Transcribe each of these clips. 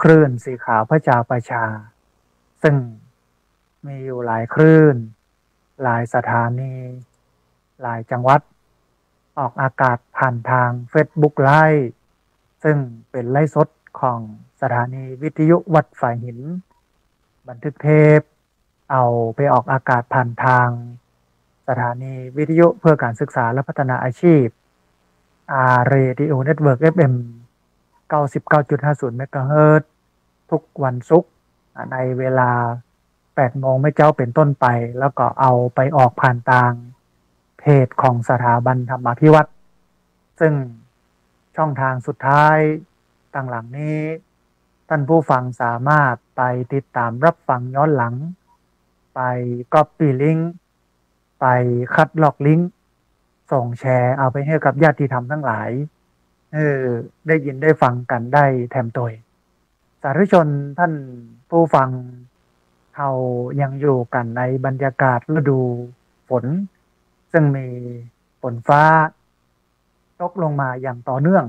คลื่นสีขาวพระจาประชา ซึ่งมีอยู่หลายคลื่น หลายสถานี หลายจังหวัด ออกอากาศผ่านทาง Facebook ไลฟ์ซึ่งเป็นไลฟ์สดของสถานีวิทยุวัดฝ่ายหิน บันทึกเทป เอาไปออกอากาศผ่านทาง สถานีวิทยุเพื่อการศึกษาและพัฒนาอาชีพอา Radio Network FM 99.50เมกะเฮิรตทุกวันศุกร์ในเวลา 8 โมงเมื่อเจ้าเป็นต้นไป แล้วก็เอาไปออกผ่านทางเพจของสถาบันธรรมาภิวัฒน์ซึ่งช่องทางสุดท้ายต่างหลังนี้ ท่านผู้ฟังสามารถไปติดตามรับฟังย้อนหลัง ไปก๊อปปี้ลิงก์ไปคัดลอกลิงก์ส่งแชร์เอาไปให้กับญาติธรรมทั้งหลาย ได้ยินได้ฟังกันได้แถมตัวสาธุชนท่านผู้ฟังเขายังอยู่กันในบรรยากาศฤดูฝน ซึ่งมีฝนฟ้า ตกลงมาอย่างต่อเนื่อง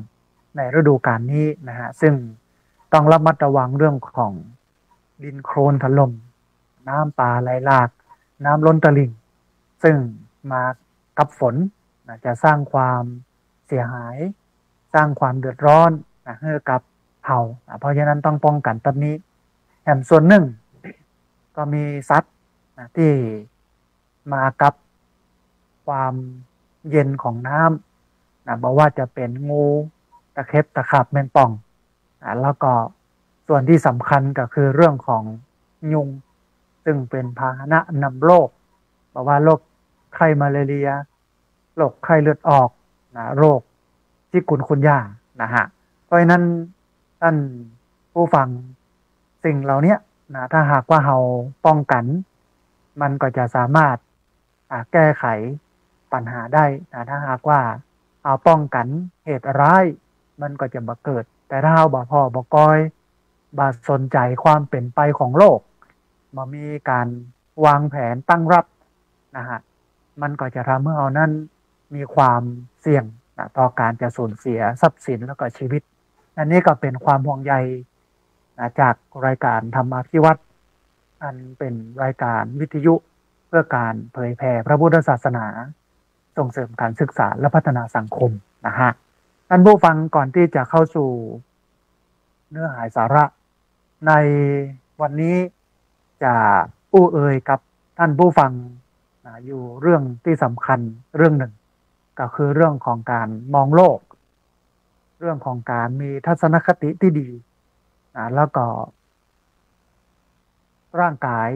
ในฤดูกาลนี้นะฮะ ซึ่งต้องระมัดระวังเรื่องของดินโครนถล่มน้ำป่าไหลหลาก น้ำล้นตลิ่ง ซึ่งมากับฝนจะสร้างความเสียหาย สร้างความเดือดร้อนนะให้กับเผ่าเพราะฉะนั้นต้องป้องกันตันนี้แถมส่วนหนึ่ง ก็มีสัตว์นะที่มากับความเย็นของน้ำนะบอกว่าจะเป็นงูตะเข็บตะขับแมงป่องนะแล้วก็ส่วนที่สำคัญก็คือเรื่องของยุง ซึ่งเป็นพาหนะนำโรคบอกว่าโรคไข้มาเรียโรคไข้เลือดออกนะโรค ที่กุนคุณย่านะฮะเพราะฉะนั้นท่านผู้ฟังสิ่งเหล่านี้นะถ้าหากว่าเราป้องกัน มันก็จะสามารถแก้ไขปัญหาได้นะถ้าหากว่าเอาป้องกันเหตุร้าย มันก็จะมาเกิด แต่ถ้าเราบ่พอบ่ก้อยบาสนใจความเป็นไปของโลกมามีการวางแผนตั้งรับนะฮะมันก็จะทำให้เรานั้นมีความเสี่ยง ต่อการจะสูญเสียทรัพย์สินแล้วก็ชีวิต อันนี้ก็เป็นความห่วงใยจากรายการธรรมาพิวัตรอันเป็นรายการวิทยุเพื่อการเผยแผ่พระพุทธศาสนา ส่งเสริมการศึกษาและพัฒนาสังคมนะฮะท่านผู้ฟังก่อนที่จะเข้าสู่เนื้อหาสาระ ในวันนี้จะอู้เอ่ยกับท่านผู้ฟังอยู่เรื่องที่สำคัญเรื่องหนึ่ง ก็คือเรื่องของการมองโลก เรื่องของการมีทัศนคติที่ดีนะแล้วก็ ร่างกาย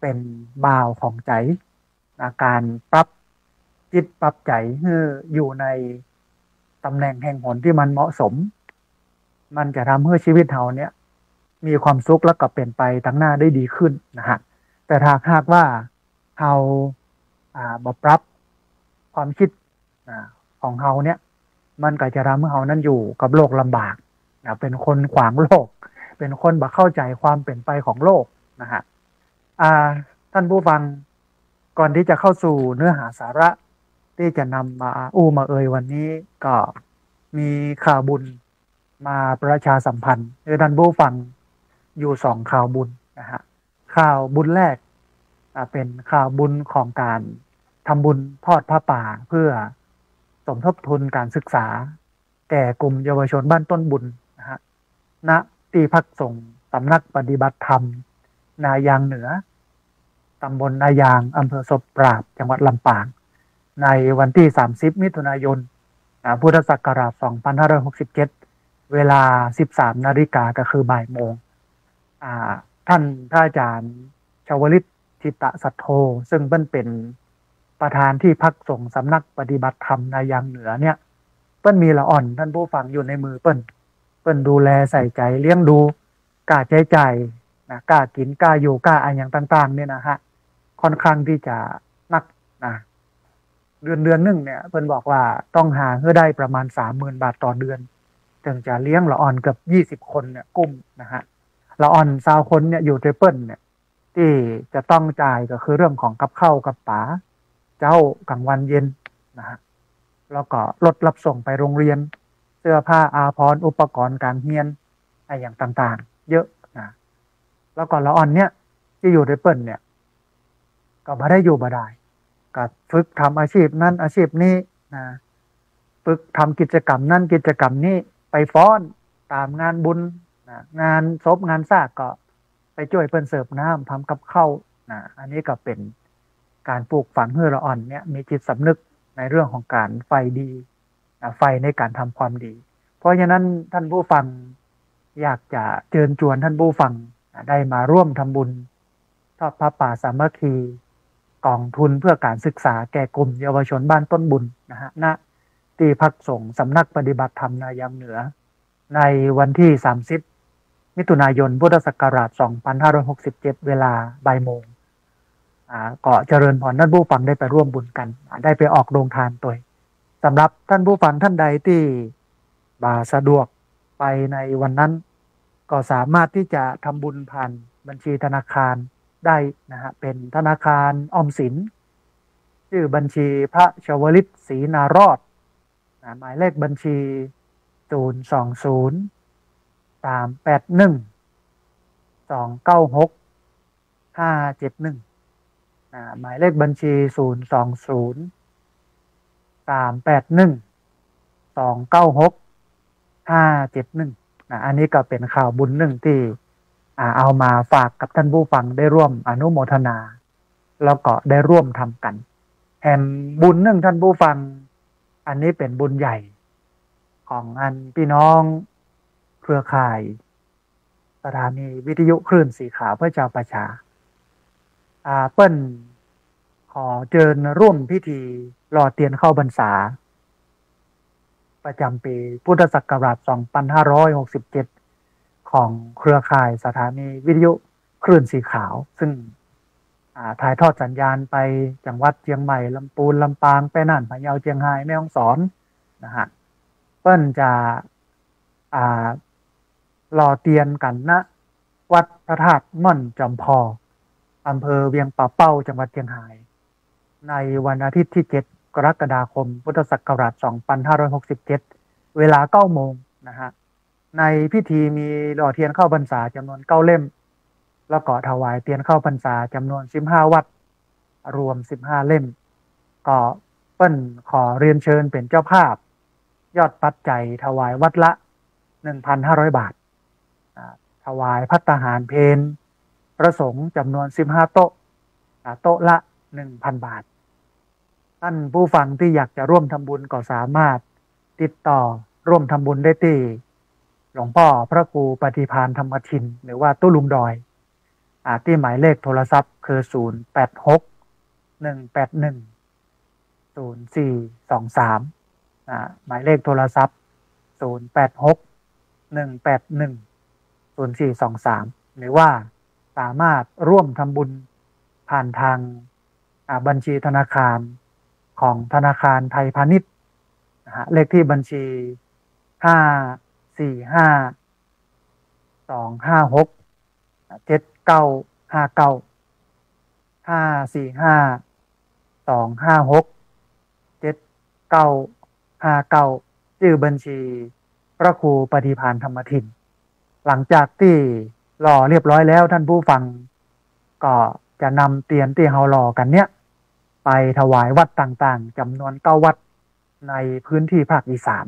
เป็นบ่าวของใจนะการปรับจิตปรับใจให้อยู่ในตำแหน่งแห่งหนที่มันเหมาะสม มันจะทำให้ชีวิตเราเนี่ย มีความสุขแล้วก็เป็นไปทั้งหน้าได้ดีขึ้นนะฮะแต่ถ้าหากว่าเราอ่าบปรับความคิด ของเฮาเนี่ย มันก็จะทำให้เฮานั้นอยู่กับโลกลำบากนะเป็นคนขวางโลก เป็นคนบ่เข้าใจความเป็นไปของโลกนะฮะอ่าท่านผู้ฟังก่อนที่จะเข้าสู่เนื้อหาสาระที่จะนำมาอู้มาเอ่ยวันนี้ก็มีข่าวบุญมาประชาสัมพันธ์คือท่านผู้ฟังอยู่สองข่าวบุญนะฮะข่าวบุญแรกเป็นข่าวบุญของการทำบุญทอดผ้าป่าเพื่อ สมทบทุนการศึกษา แก่กลุ่มเยาวชนบ้านต้นบุญนะฮะณที่พักสงสำนักปฏิบัติธรรม นายางเหนือตำบลนายางอำเภอศพปราบ จังหวัดลำปาง ในวันที่ 30 มิถุนายนพุทธศักราช 2567 เวลา 13 นาฬิกาก็คือบ่ายโมง ท่านพระอาจารย์ชาวลิตทิตะสัทโธ ซึ่งเป็นเป็น ประธานที่พักสงฆ์สำนักปฏิบัติธรรมนายังเหนือเนี่ย เปิ้นมีละอ่อนท่านผู้ฟังอยู่ในมือเปิ้นเปิ้นดูแลใส่ใจเลี้ยงดูกล้าใจใจนะกล้ากินกล้าอยู่กล้าอันอย่างต่าง ๆ เนี่ยนะฮะค่อนข้างที่จะนักนะเดือนเดือนหนึ่งเนี่ยเปิ้นบอกว่าต้องหาเพื่อได้ประมาณสามหมื่นบาทต่อเดือนถึงจะเลี้ยงละอ่อนเกือบยี่สิบคนเนี่ยกุ้มนะฮะละอ่อนสาวคนเนี่ยอยู่ในเปิ้ลเนี่ย ที่จะต้องจ่ายก็คือเรื่องของกับเข้ากับป๋า เจ้ากลางวันเย็นนะฮะแล้วก็รถรับส่งไปโรงเรียน เสื้อผ้าอาภรณ์อุปกรณ์การเรียนอะไรอย่างต่างๆ เยอะนะแล้วก็ละอ่อนเนี่ยที่อยู่ในเปิ่นเนี่ย ก็มาได้อยู่มาได้ก็ฝึกทำอาชีพนั้นอาชีพนี้นะฝึกทำกิจกรรมนั่นกิจกรรมนี้ไปฟ้อนตามงานบุญนะงานศพงานซากก็ไปช่วยเปิ้นเสิร์ฟน้ำทำกับข้าวนะอันนี้ก็เป็น การปลูกฝังเฮือละอ่อนเนี่ยมีจิตสำนึกในเรื่องของการไฟดีไฟในการทำความดี เพราะฉะนั้นท่านผู้ฟังอยากจะเชิญชวนท่านผู้ฟังได้มาร่วมทำบุญทอดพระป่าสามัคคีกองทุนเพื่อการศึกษาแก่กลุ่มเยาวชนบ้านต้นบุญนะฮะณที่พักสงฆ์สำนักปฏิบัติธรรมนายามเหนือ ในวันที่ 30 มิถุนายนพุทธศักราช 2567 เวลาบ่ายโมง ก็เจริญพรท่านผู้ฟังได้ไปร่วมบุญกัน ได้ไปออกโรงทานตัวสำหรับท่านผู้ฟังท่านใดที่บาสะดวกไปในวันนั้น ก็สามารถที่จะทำบุญผ่านบัญชีธนาคารได้นะฮะเป็นธนาคารออมสิน ชื่อบัญชีพระชวลิตศรีนารอดนะหมายเลขบัญชี0 2 0 3 8 1 2 9 6 5 7 1นะห หมายเลขบัญชี 0 2 0 3 8 1 2 9 6 5 7 1นะอันนี้ก็เป็นข่าวบุญหนึ่งที่เอามาฝากกับท่านผู้ฟังได้ร่วมอนุโมทนา แล้วก็ได้ร่วมทำกันแห่งบุญหนึ่งท่านผู้ฟัง อันนี้เป็นบุญใหญ่ ของอันพี่น้องเครือข่ายสถานีวิทยุคลื่นสีขาวเพื่อเจ้าประชา อาเปิ้ลขอเจิญร่วมพิธีรอเตียนเข้าบรรษา ประจำปีพุทธศักราช 2567 ของเครือข่ายสถานีวิทยุคลื่นสีขาว ซึ่งถ่ายทอดสัญญาณไปจังหวัดเชียงใหม่ลำปูนลำปางไปน่านพะเยาเชียงรายแม่ฮ่องสอนนะฮะเปิ้นจะอ่ารอเตียนกันนะ วัดพระธาตุม่อนจอมพอ อำเภอเวียงป่าเป้าจังหวัดเชียงราย ในวันอาทิตย์ที่ 7 กรกฎาคม พุทธศักราช 2567 เวลา 9 โมงนะฮะ ในพิธีมีหล่อเทียนเข้าพรรษาจำนวนเก้าเล่ม แล้วก็ถวายเทียนเข้าพรรษาจำนวนสิบห้าวัด รวมสิบห้าเล่ม ก็เปิ้นขอเรียนเชิญเป็นเจ้าภาพ ยอดปัจจัยถวายวัดละหนึ่งพันห้าร้อยบาทถวายพัตหารเพน ประสงค์จำนวนสิบห้าโต๊ะโต๊ะละหนึ่งพันบาท ท่านผู้ฟังที่อยากจะร่วมทำบุญก็สามารถติดต่อร่วมทำบุญได้ที่หลวงพ่อพระครูปฏิพานธรรมทิน หรือว่าตู้ลุงดอยอที่หมายเลขโทรศัพท์คือศูนย์แปดหกหนึ่งแปดหนึ่งศูนย์สี่สองสามหมายเลขโทรศัพท์ศูนย์แปดหกหนึ่งแปดหนึ่งศูนย์สี่สองสามหรือว่า สามารถร่วมทำบุญผ่านทางบัญชีธนาคารของธนาคารไทยพาณิชย์เลขที่บัญชีห้าสี่ห้าสองห้าหกเจ็ดเก้าห้าเก้าห้าสี่ห้าสองห้าหกเจ็ดเก้าห้าเก้าชื่อบัญชีพระครูปฏิพานธรรมทิน หลังจากที่ หล่อเรียบร้อยแล้วท่านผู้ฟัง ก็จะนำเตียนที่เราหล่อกันเนี้ยไปถวายวัดต่างๆจำนวนเก้าวัดในพื้นที่ภาคอีสาน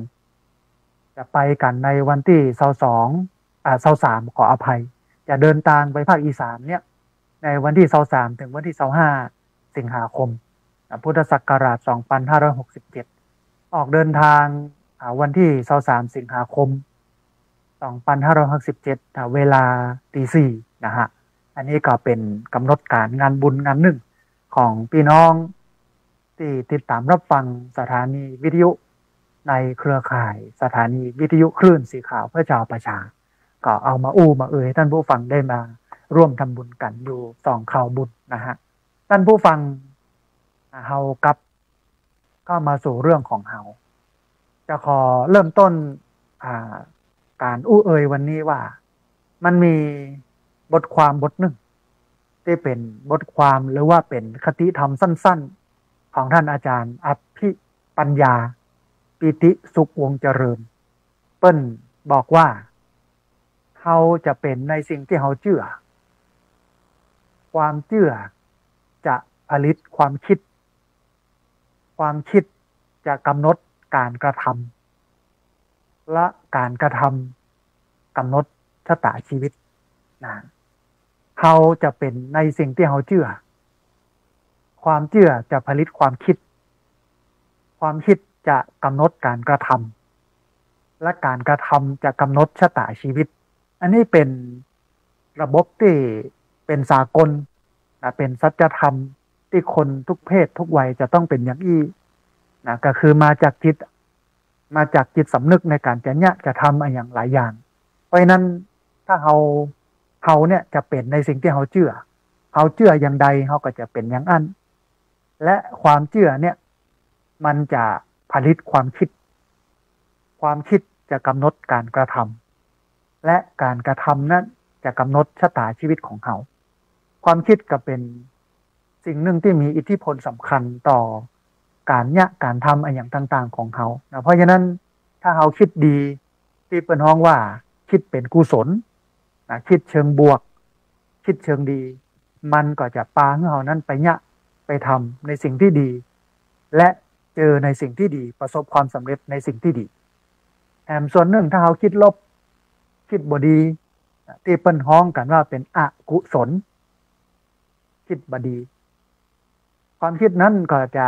จะไปกันในวันที่เสาสองอ่าเสาสามขออภัย จะเดินทางไปภาคอีสานเนี่ยในวันที่เสาสามถึงวันที่เสาห้าสิงหาคม พุทธศักราช 2567 ออกเดินทางวันที่เสาสามสิงหาคม 2567 เวลาตีสี่นะฮะ อันนี้ก็เป็นกำหนดการงานบุญงานหนึ่งของพี่น้องที่ติดตามรับฟังสถานีวิทยุในเครือข่ายสถานีวิทยุคลื่นสีขาวเพื่อชาวประชา ก็เอามาอู้มาเอ่ยท่านผู้ฟังได้มาร่วมทำบุญกันอยู่สองข่าวบุญนะฮะ ท่านผู้ฟังเฮากับก็มาสู่เรื่องของเฮาจะขอเริ่มต้นอ่า การอู้เอ่ยวันนี้ว่า มันมีบทความบทหนึ่งที่เป็นบทความหรือว่าเป็นคติธรรมสั้น ๆ ของท่านอาจารย์อภิปัญญา ปิติสุขวงเจริญ เปิ้นบอกว่าเขาจะเป็นในสิ่งที่เขาเชื่อ ความเชื่อจะผลิตความคิด ความคิดจะกำหนดการกระทำ ละการกระทำกำหนดชะตาชีวิตนะเขาจะเป็นในสิ่งที่เขาเชื่อ ความเชื่อจะผลิตความคิด ความคิดจะกำหนดการกระทำและการกระทำจะกำหนดชะตาชีวิต อันนี้เป็นระบบที่เป็นสากลนะเป็นสัจธรรมที่คนทุกเพศทุกวัยจะต้องเป็นอย่างอี้นะก็คือมาจากจิต มาจากจิตสำนึกในการจะเนี่ยจะทำอะไรอย่างหลายอย่าง เพราะนั้นถ้าเราเขาเนี่ยจะเป็นในสิ่งที่เขาเชื่อเขาเชื่ออย่างใดเขาก็จะเป็นอย่างอันและความเชื่อเนี่ยมันจะผลิตความคิด ความคิดจะกำหนดการกระทำและการกระทำนั้นจะกำหนดชะตาชีวิตของเขา ความคิดก็เป็นสิ่งหนึ่งที่มีอิทธิพลสำคัญต่อ การเนี่ยการทำอะไรอย่างต่าง ๆ ของเขาเพราะฉะนั้นถ้าเขาคิดดีที่เป็นห้องว่า คิดเป็นกุศลนะคิดเชิงบวก คิดเชิงดี มันก็จะปาให้เรานั้นไปเนี่ยไปทำในสิ่งที่ดี และเจอในสิ่งที่ดีประสบความสำเร็จในสิ่งที่ดีแถมส่วนหนึ่งถ้าเราคิดลบ คิดบดีที่เปิ้นห้องกันว่าเป็นอกุศล คิดบดี ความคิดนั้นก็จะ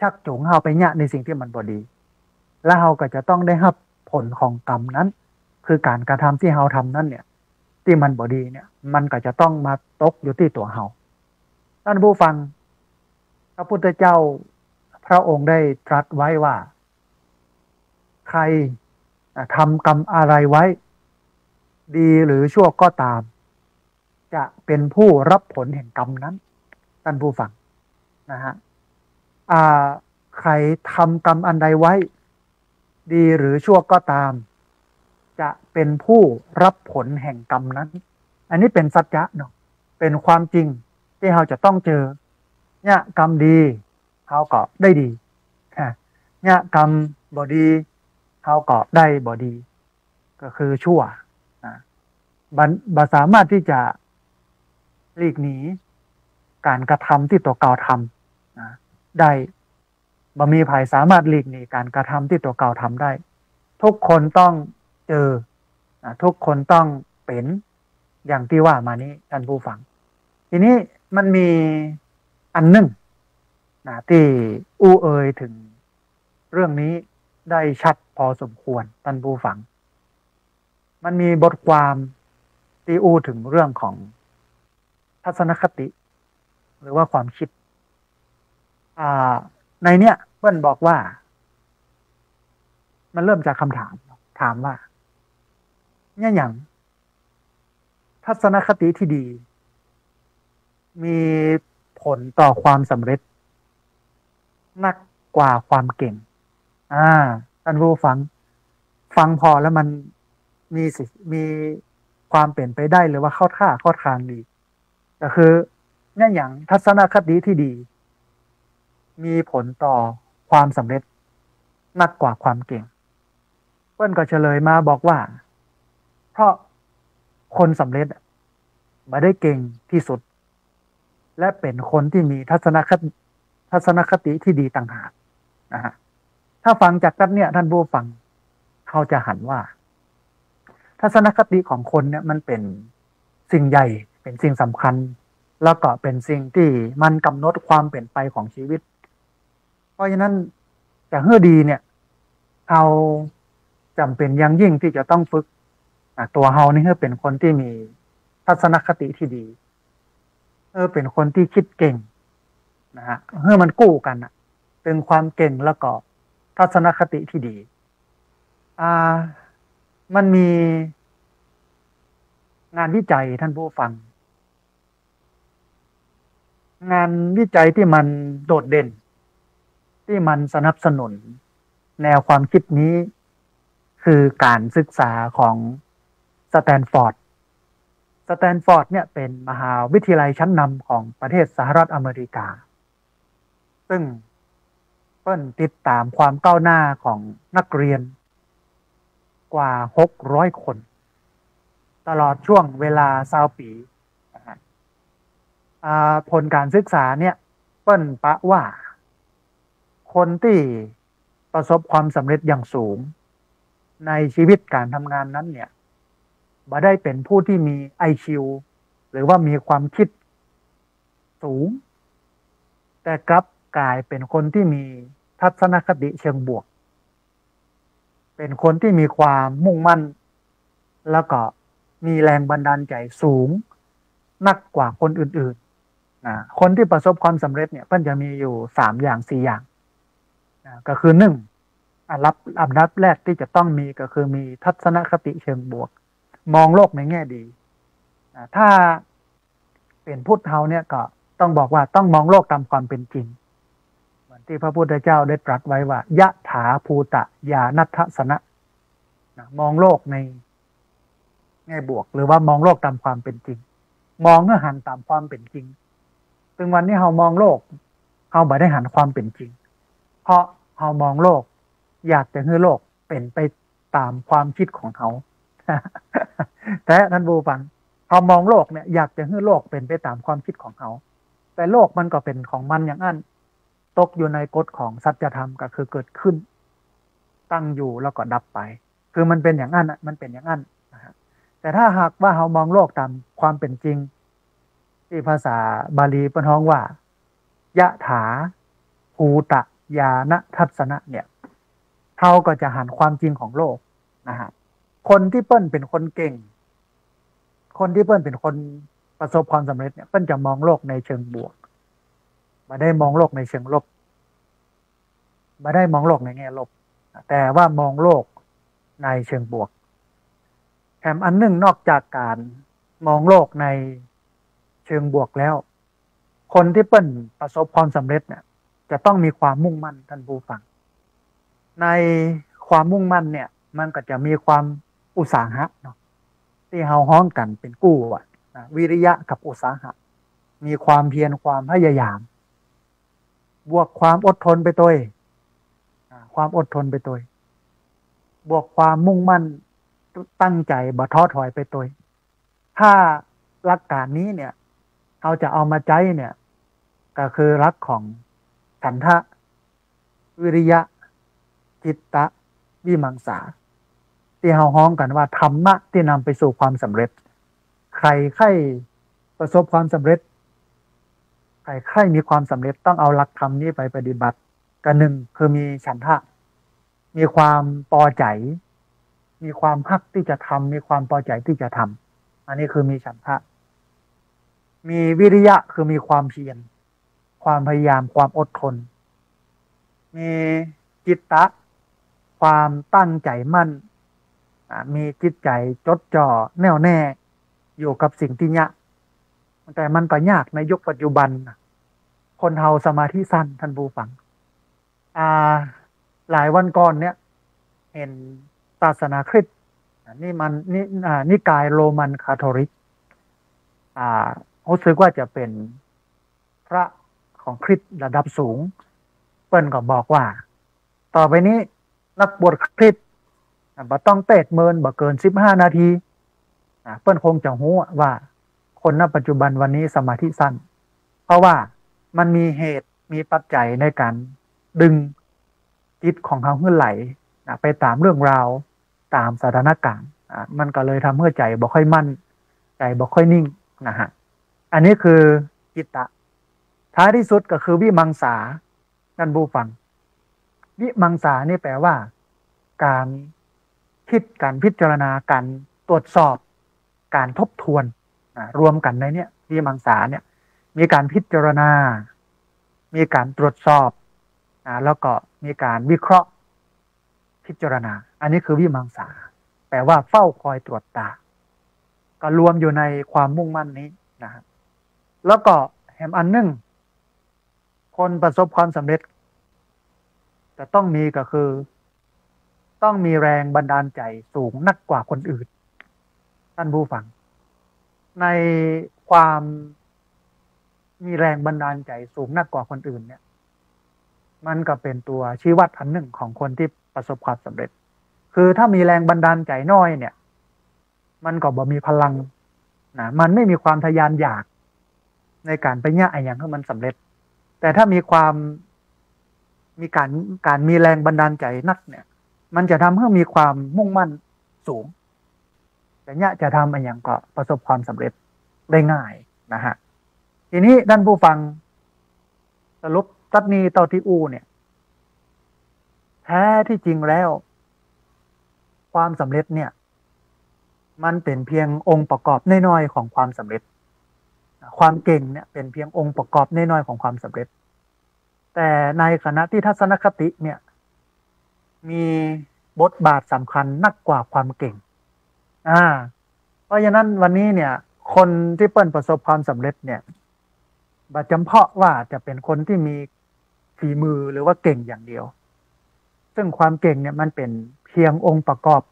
ชักจูงเราไปเนี่ยในสิ่งที่มันบดี แล้วเราก็จะต้องได้รับผลของกรรมนั้น คือการกระทำที่เฮาทำนั่นเนี่ย ที่มันบอดีเนี่ย มันก็จะต้องมาตกอยู่ที่ตัวเฮาท่านผู้ฟัง พระพุทธเจ้าพระองค์ได้ตรัสไว้ว่า ใครทำกรรมอะไรไว้ ดีหรือชั่วก็ตาม จะเป็นผู้รับผลแห่งกรรมนั้นท่านผู้ฟังนะฮะ ใครทำกรรมอันใดไว้ ดีหรือชั่วก็ตาม จะเป็นผู้รับผลแห่งกรรมนั้น อันนี้เป็นสัจจะเนาะเป็นความจริงที่เราจะต้องเจอ เนี่ยกรรมดีเขาก็ได้ดีเนี่ยกรรมบอดีเขาก็ได้บอดี ก็คือชั่วบันสามารถที่จะหลีกหนี การกระทำที่ตัวเก่าทำ ได้บ่มีภัยสามารถหลีกหนีการกระทำที่ตัวเก่าทำได้ ทุกคนต้องเจอทุกคนต้องเป็นอย่างที่ว่ามานี้ท่านผู้ฟัง ทีนี้มันมีอันหนึ่งนะที่อู้เอ่ยถึงเรื่องนี้ได้ชัดพอสมควรท่านผู้ฟัง มันมีบทความที่อู้ถึงเรื่องของทัศนคติ หรือว่าความคิด ในเนี้ยเพื่อนบอกว่า มันเริ่มจากคำถาม ถามว่าเนี่ยอย่าง ทัศนคติที่ดี มีผลต่อความสำเร็จนักกว่าความเก่ง อ่าท่านผู้ฟัง ฟังพอแล้วมันมีสิมีความเปลี่ยนไปได้หรือว่าเข้าท่าเข้าทางดี ก็คือเนี่ยอย่างทัศนคติที่ดี มีผลต่อความสำเร็จนักกว่าความเก่งเพื่อนก็เฉลยมาบอกว่า เพราะคนสำเร็จมาได้เก่งที่สุด และเป็นคนที่มีทัศนคติทัศนคติที่ดีต่างหากนะฮะถ้าฟังจากกันเนี่ย ท่านผู้ฟังเขาจะหันว่า ทัศนคติของคนเนี่ย มันเป็นสิ่งใหญ่เป็นสิ่งสำคัญ แล้วก็เป็นสิ่งที่มันกำหนดความเปลี่ยนไปของชีวิต เพราะฉะนั้นจะเฮือดีเนี่ยเราจำเป็นอย่างยิ่งที่จะต้องฝึกตัวเฮานี่คือเป็นคนที่มีทัศนคติที่ดีเออเป็นคนที่คิดเก่งนะฮะเพื่อมันกู้กันอะเป็นความเก่งแล้วก็ทัศนคติที่ดี อ่า มันมีงานวิจัยท่านผู้ฟัง งานวิจัยที่มันโดดเด่น ที่มันสนับสนุน แนวความคิดนี้ คือการศึกษาของสแตนฟอร์ดสแตนฟอร์ดเนี่ยเป็นมหาวิทยาลัยชั้นนำของประเทศสหรัฐอเมริกา ซึ่งเปิ้นติดตามความก้าวหน้าของนักเรียน กว่า 600 คน ตลอดช่วงเวลาซาวปีผลการศึกษาเนี่ย เปิ้นปะว่า คนที่ประสบความสำเร็จอย่างสูง ในชีวิตการทำงานนั้นเนี่ยบ่ได้เป็นผู้ที่มีไอคิวหรือว่ามีความคิดสูง แต่กลับกลายเป็นคนที่มีทัศนคติเชิงบวก เป็นคนที่มีความมุ่งมั่น แล้วก็มีแรงบันดาลใจสูงนักกว่าคนอื่นๆนะคนที่ประสบความสำเร็จเนี่ยเพิ่นจะมีอยู่สามอย่างสี่อย่าง ก็คือหนึ่งอันรับอันดับแรกที่จะต้องมีก็คือมีทัศนคติเชิงบวก มองโลกในแง่ดี ถ้าเป็นพุทธเฮาเนี่ยก็ต้องบอกว่าต้องมองโลกตามความเป็นจริง เหมือนที่พระพุทธเจ้าได้ตรัสไว้ว่ายะถาภูตะยานัทสนะนะมองโลกในแง่บวก หรือว่ามองโลกตามความเป็นจริง มองเมื่อหันตามความเป็นจริงถึงวันนี้เรามองโลกเราบ่ได้หันความเป็นจริง เพราะ เรามองโลก อยากจะให้โลกเป็นไปตามความคิดของเขาแต่ท่านบูฟังเขามองโลกเนี่ยอยากจะให้โลกเป็นไปตามความคิดของเขา แต่โลกมันก็เป็นของมันอย่างนั้นตกอยู่ในกฎของสัจธรรมก็คือเกิดขึ้น ตั้งอยู่แล้วก็ดับไป คือมันเป็นอย่างนั้นมันเป็นอย่างนั้นนะฮะแต่ถ้าหากว่าเรามองโลกตามความเป็นจริง ที่ภาษาบาลีเป็นห้องว่า ยะถาภูตะ ยานทัศนะเนี่ยเขาก็จะหันความจริงของโลกนะฮะคนที่เปิ้นเป็นคนเก่ง คนที่เปิ้นเป็นคนประสบความสำเร็จเนี่ยเพิ่นจะมองโลกในเชิงบวกมาได้มองโลกในเชิงลบมาได้มองโลกในแง่ลบ แต่ว่ามองโลกในเชิงบวกแถมอันหนึ่งนอกจากการมองโลกในเชิงบวกแล้ว คนที่เปิ้นประสบความสำเร็จเนี่ย จะต้องมีความมุ่งมั่นท่านผู้ฟัง ในความมุ่งมั่นเนี่ย มันก็จะมีความอุตสาหะเนาะที่เฮาฮ้องกันเป็นกู้อะวิริยะกับอุตสาหะ มีความเพียรความพยายาม บวกความอดทนไปตัวความอดทนไปตัวบวกความมุ่งมั่นตั้งใจบ่ท้อถอยไปตัวถ้าหลักการนี้เนี่ยเราจะเอามาใจเนี่ย ก็คือรักของ ฉันทะ วิริยะ จิตตะ วิมังสา ที่เราห้องกันว่าธรรมะที่นำไปสู่ความสำเร็จ ใครใครประสบความสำเร็จ ใครใครมีความสำเร็จต้องเอาหลักธรรมนี้ไปปฏิบัติกันหนึ่งคือมีฉันทะ มีความพอใจ มีความพักที่จะทำมีความพอใจที่จะทำอันนี้คือมีฉันทะ มีวิริยะคือมีความเพียร ความพยายามความอดทน มีจิตตะ ความตั้งใจมั่น มีจิตใจจดจ่อแน่วแน่ อยู่กับสิ่งที่ยากแต่มันก็ยากในยุคปัจจุบัน คนเฮาสมาธิสั้นท่านผู้ฟัง อ่า หลายวันก่อนเนี่ย เห็นศาสนาคริสต์นี่มันนี่อ่านิกายโรมันคาทอลิก อ่ารู้สึกว่าจะเป็นพระ ของคริสต์ระดับสูง เปิ้นก็บอกว่า ต่อไปนี้นักบวชคริสต์บ่ต้องเตะเมินบ่เกินสิบห้านาทีเปิ้นคงจะรู้ว่า คนณปัจจุบันวันนี้สมาธิสั้น เพราะว่ามันมีเหตุมีปัจจัยในการดึงจิตของเขาขึ้นไหลไปตามเรื่องราวตามสถานการณ์มันก็เลยทำให้ใจบ่ค่อยมั่น ใจบ่ค่อยนิ่งนะฮะ อันนี้คือจิตตะ ท้ายที่สุดก็คือวิมังสานั่นบูฟัง วิมังสานี่แปลว่า การคิดการพิจารณาการตรวจสอบ การทบทวนรวมกันในเนี้ยวิมังสาเนี่ย มีการพิจารณา มีการตรวจสอบอแล้วก็มีการวิเคราะห์ พิจารณา อันนี้คือวิมังสาแปลว่าเฝ้าคอยตรวจตา ก็รวมอยู่ในความมุ่งมั่นนี้นะครับแล้วก็แหมอันนึ่ง คนประสบความสำเร็จ จะต้องมีก็คือ ต้องมีแรงบันดาลใจสูงนักกว่าคนอื่น ท่านผู้ฟัง ในความมีแรงบันดาลใจสูงนักกว่าคนอื่นเนี่ย มันก็เป็นตัวชี้วัดอันหนึ่งของคนที่ประสบความสำเร็จ คือถ้ามีแรงบันดาลใจน้อยเนี่ย มันก็บ่มีพลังนะมันไม่มีความทะยานอยากในการไปเนี่ยไอ้อย่างให้มันสำเร็จ แต่ถ้ามีความมีการการมีแรงบันดาลใจนักเนี่ย มันจะทำให้มีความมุ่งมั่นสูงแต่เนี่ยจะทำอะไรอย่างก็ประสบความสำเร็จได้ง่ายนะฮะทีนี้ด้านผู้ฟังสรุปตัดนีเตาที่อูเนี่ยแท้ที่จริงแล้ว ความสำเร็จเนี่ย มันเป็นเพียงองค์ประกอบน้อยๆของความสำเร็จ ความเก่งเนี่ยเป็นเพียงองค์ประกอบน้อยๆของความสำเร็จ แต่ในขณะที่ทัศนคติเนี่ยมีบทบาทสำคัญนักกว่าความเก่ง อ่า เพราะฉะนั้นวันนี้เนี่ย คนที่เปิ้ลประสบความสำเร็จเนี่ยบัจำเพาะว่าจะเป็นคนที่มีฝีมือหรือว่าเก่งอย่างเดียว ซึ่งความเก่งเนี่ยมันเป็นเพียงองค์ประกอบ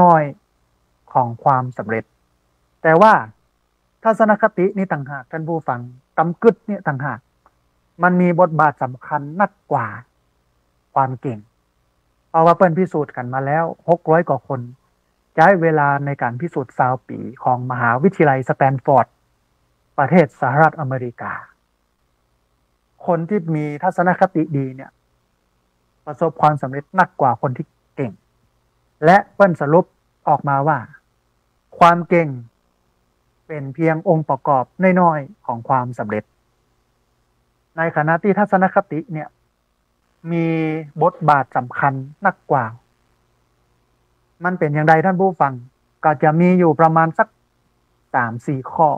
น้อยๆของความสำเร็จ แต่ว่า ทัศนคตินี่ต่างหากท่านผู้ฟังกำกึดเนี่ยต่างหาก มันมีบทบาทสำคัญนักกว่าความเก่ง เพราะว่าเปิ้ลพิสูจน์กันมาแล้วหกร้อยกว่าคน ใช้เวลาในการพิสูจน์ซาวปีของมหาวิทยาลัยสแตนฟอร์ด ประเทศสหรัฐอเมริกา คนที่มีทัศนคติดีเนี่ย ประสบความสำเร็จนักกว่าคนที่เก่ง และเปิ้ลสรุปออกมาว่า ความเก่ง เป็นเพียงองค์ประกอบน้อยๆของความสำเร็จ ในขณะที่ทัศนคติเนี่ย มีบทบาทสำคัญนักกว่า มันเป็นอย่างไรท่านผู้ฟัง ก็จะมีอยู่ประมาณสักสามสี่ข้อ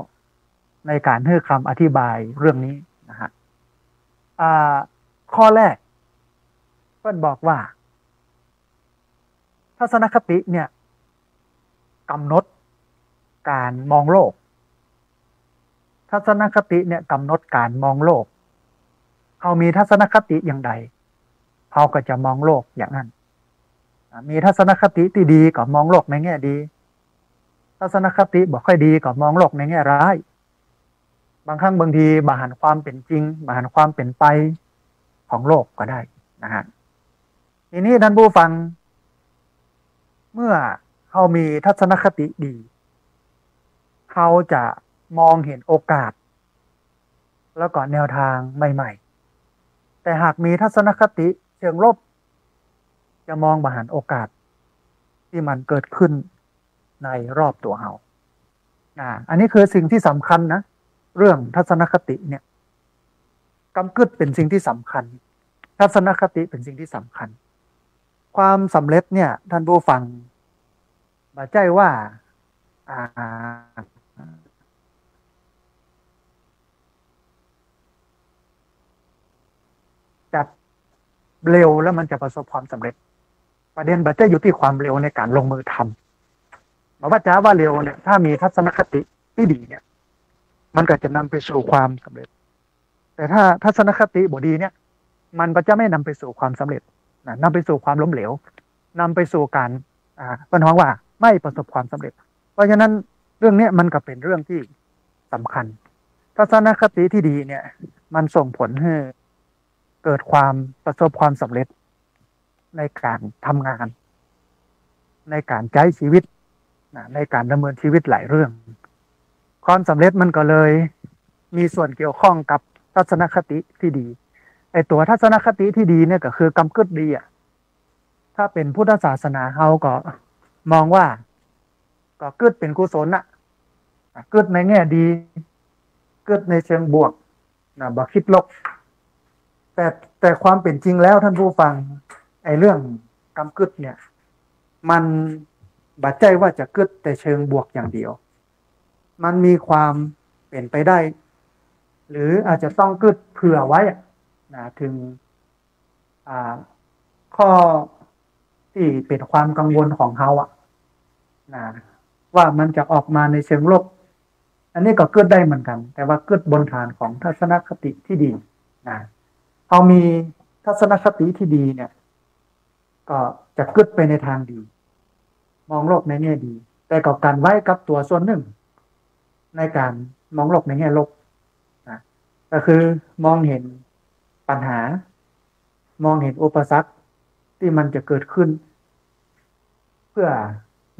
ในการให้คำอธิบายเรื่องนี้นะฮะข้อแรกเพื่อนบอกว่า ทัศนคติเนี่ยกำหนดการมองโลก ทัศนคติเนี่ยกำหนดการมองโลกเขามีทัศนคติอย่างใดเขาก็จะมองโลกอย่างนั้น มีทัศนคติที่ดีก็มองโลกในแง่ดี ทัศนคติบอกค่อยดีก็มองโลกในแง่ร้าย บางครั้งบางทีบาหันความเป็นจริงบาหันความเป็นไปของโลกก็ได้นะฮะทีนี้ท่านผู้ฟัง เมื่อเขามีทัศนคติดี เขาจะ มองเห็นโอกาส แล้วก็แนวทางใหม่ ๆ แต่หากมีทัศนคติเชิงลบ จะมองบาหันโอกาส ที่มันเกิดขึ้นในรอบตัวเราอ่าอันนี้คือสิ่งที่สำคัญนะ เรื่องทัศนคติเนี่ยกำกึดเป็นสิ่งที่สำคัญ ทัศนคติเป็นสิ่งที่สำคัญ ความสำเร็จเนี่ย ท่านผู้ฟังบาใจว่าอ่าจะ เร็วแล้วมันจะประสบความสำเร็จ ประเด็นบัจจอยู่ที่ความเร็วในการลงมือทำบอกว่าจ้าว่าเร็วเนี่ย ถ้ามีทัศนคติที่ดีเนี่ย มันก็จะนำไปสู่ความสำเร็จ แต่ถ้าทัศนคติบดีเนี่ย มันก็จะไม่นำไปสู่ความสำเร็จนะนำไปสู่ความล้มเหลวนำไปสู่การอ่าเป็นห้องว่าไม่ประสบความสำเร็จ เพราะฉะนั้นเรื่องนี้มันก็เป็นเรื่องที่สำคัญ ทัศนคติที่ดีเนี่ย มันส่งผลให้ เกิดความประสบความสำเร็จในการทำงาน ในการใช้ชีวิตในการดำเนินชีวิตหลายเรื่อง ความสำเร็จมันก็เลยมีส่วนเกี่ยวข้องกับทัศนคติที่ดีไอตัวทัศนคติที่ดีเนี่ยก็คือกำกึดดีอะถ้าเป็นพุทธศาสนาเขาก็มองว่า ก็กึดเป็นกุศลอะกึดในแง่ดีกึดในเชิงบวกนะบักคิดลบ แต่แต่ความเป็นจริงแล้วท่านผู้ฟัง ไอ้เรื่องกำกึดเนี่ย มันบาดใจว่าจะกึดแต่เชิงบวกอย่างเดียว มันมีความเป็นไปได้ หรืออาจจะต้องกึดเผื่อไว้นะถึงอ่าข้อที่เป็นความกังวลของเขาอะนะว่ามันจะออกมาในเชิงลบ อันนี้ก็เกิดได้เหมือนกัน แต่ว่าเกิดบนฐานของทัศนคติที่ดีนะ เขามีทัศนคติที่ดีเนี่ย ก็จะกึดไปในทางดี มองโลกในแง่ดี แต่กับการไว้กับตัวส่วนหนึ่ง ในการมองโลกในแง่ลบนะก็คือมองเห็นปัญหา มองเห็นอุปสรรคที่มันจะเกิดขึ้น เพื่อ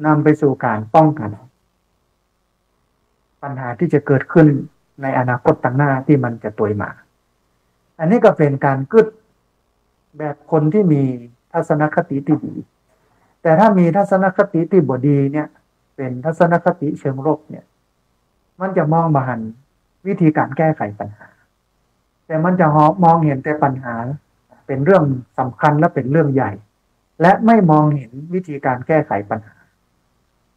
นำไปสู่การป้องกัน ปัญหาที่จะเกิดขึ้นในอนาคตต่างหน้าที่มันจะตัวมา อันนี้ก็เป็นการกึดแบบคนที่มีทัศนคติที่ดี แต่ถ้ามีทัศนคติที่บดีเนี่ย เป็นทัศนคติเชิงลบเนี่ย มันจะมองบหันวิธีการแก้ไขปัญหา แต่มันจะมองเห็นแต่ปัญหา เป็นเรื่องสำคัญและเป็นเรื่องใหญ่ และไม่มองเห็นวิธีการแก้ไขปัญหา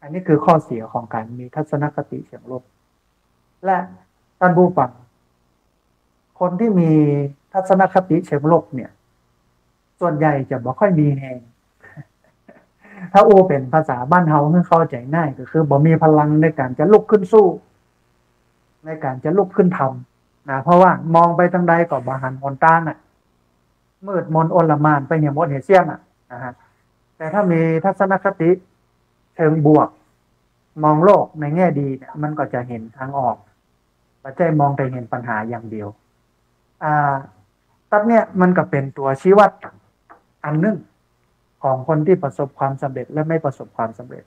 อันนี้คือข้อเสียของการมีทัศนคติเชิงลบ และท่านผู้ฟัง คนที่มีทัศนคติเชิงลบเนี่ย ส่วนใหญ่จะบ่ค่อยมีแหงถ้าโอเป็นภาษาบ้านเฮาให้เข้าใจง่ายก็คือบ่มีพลังในการจะลุกขึ้นสู้ ในการจะลุกขึ้นทำนะเพราะว่ามองไปทางใดก็บาหันหนต้านอะมืดมนอนลมานไปเหี่ยมดเหี่ยเสี้ยนอะนะฮะแต่ถ้ามีทัศนคติเชิงบวก มองโลกในแง่ดีเนี่ยมันก็จะเห็นทางออกปัจจัยมองไปเห็นปัญหาอย่างเดียว อ่าตัดเนี่ยมันก็เป็นตัวชี้วัดอันหนึ่งของคนที่ประสบความสำเร็จและไม่ประสบความสำเร็จ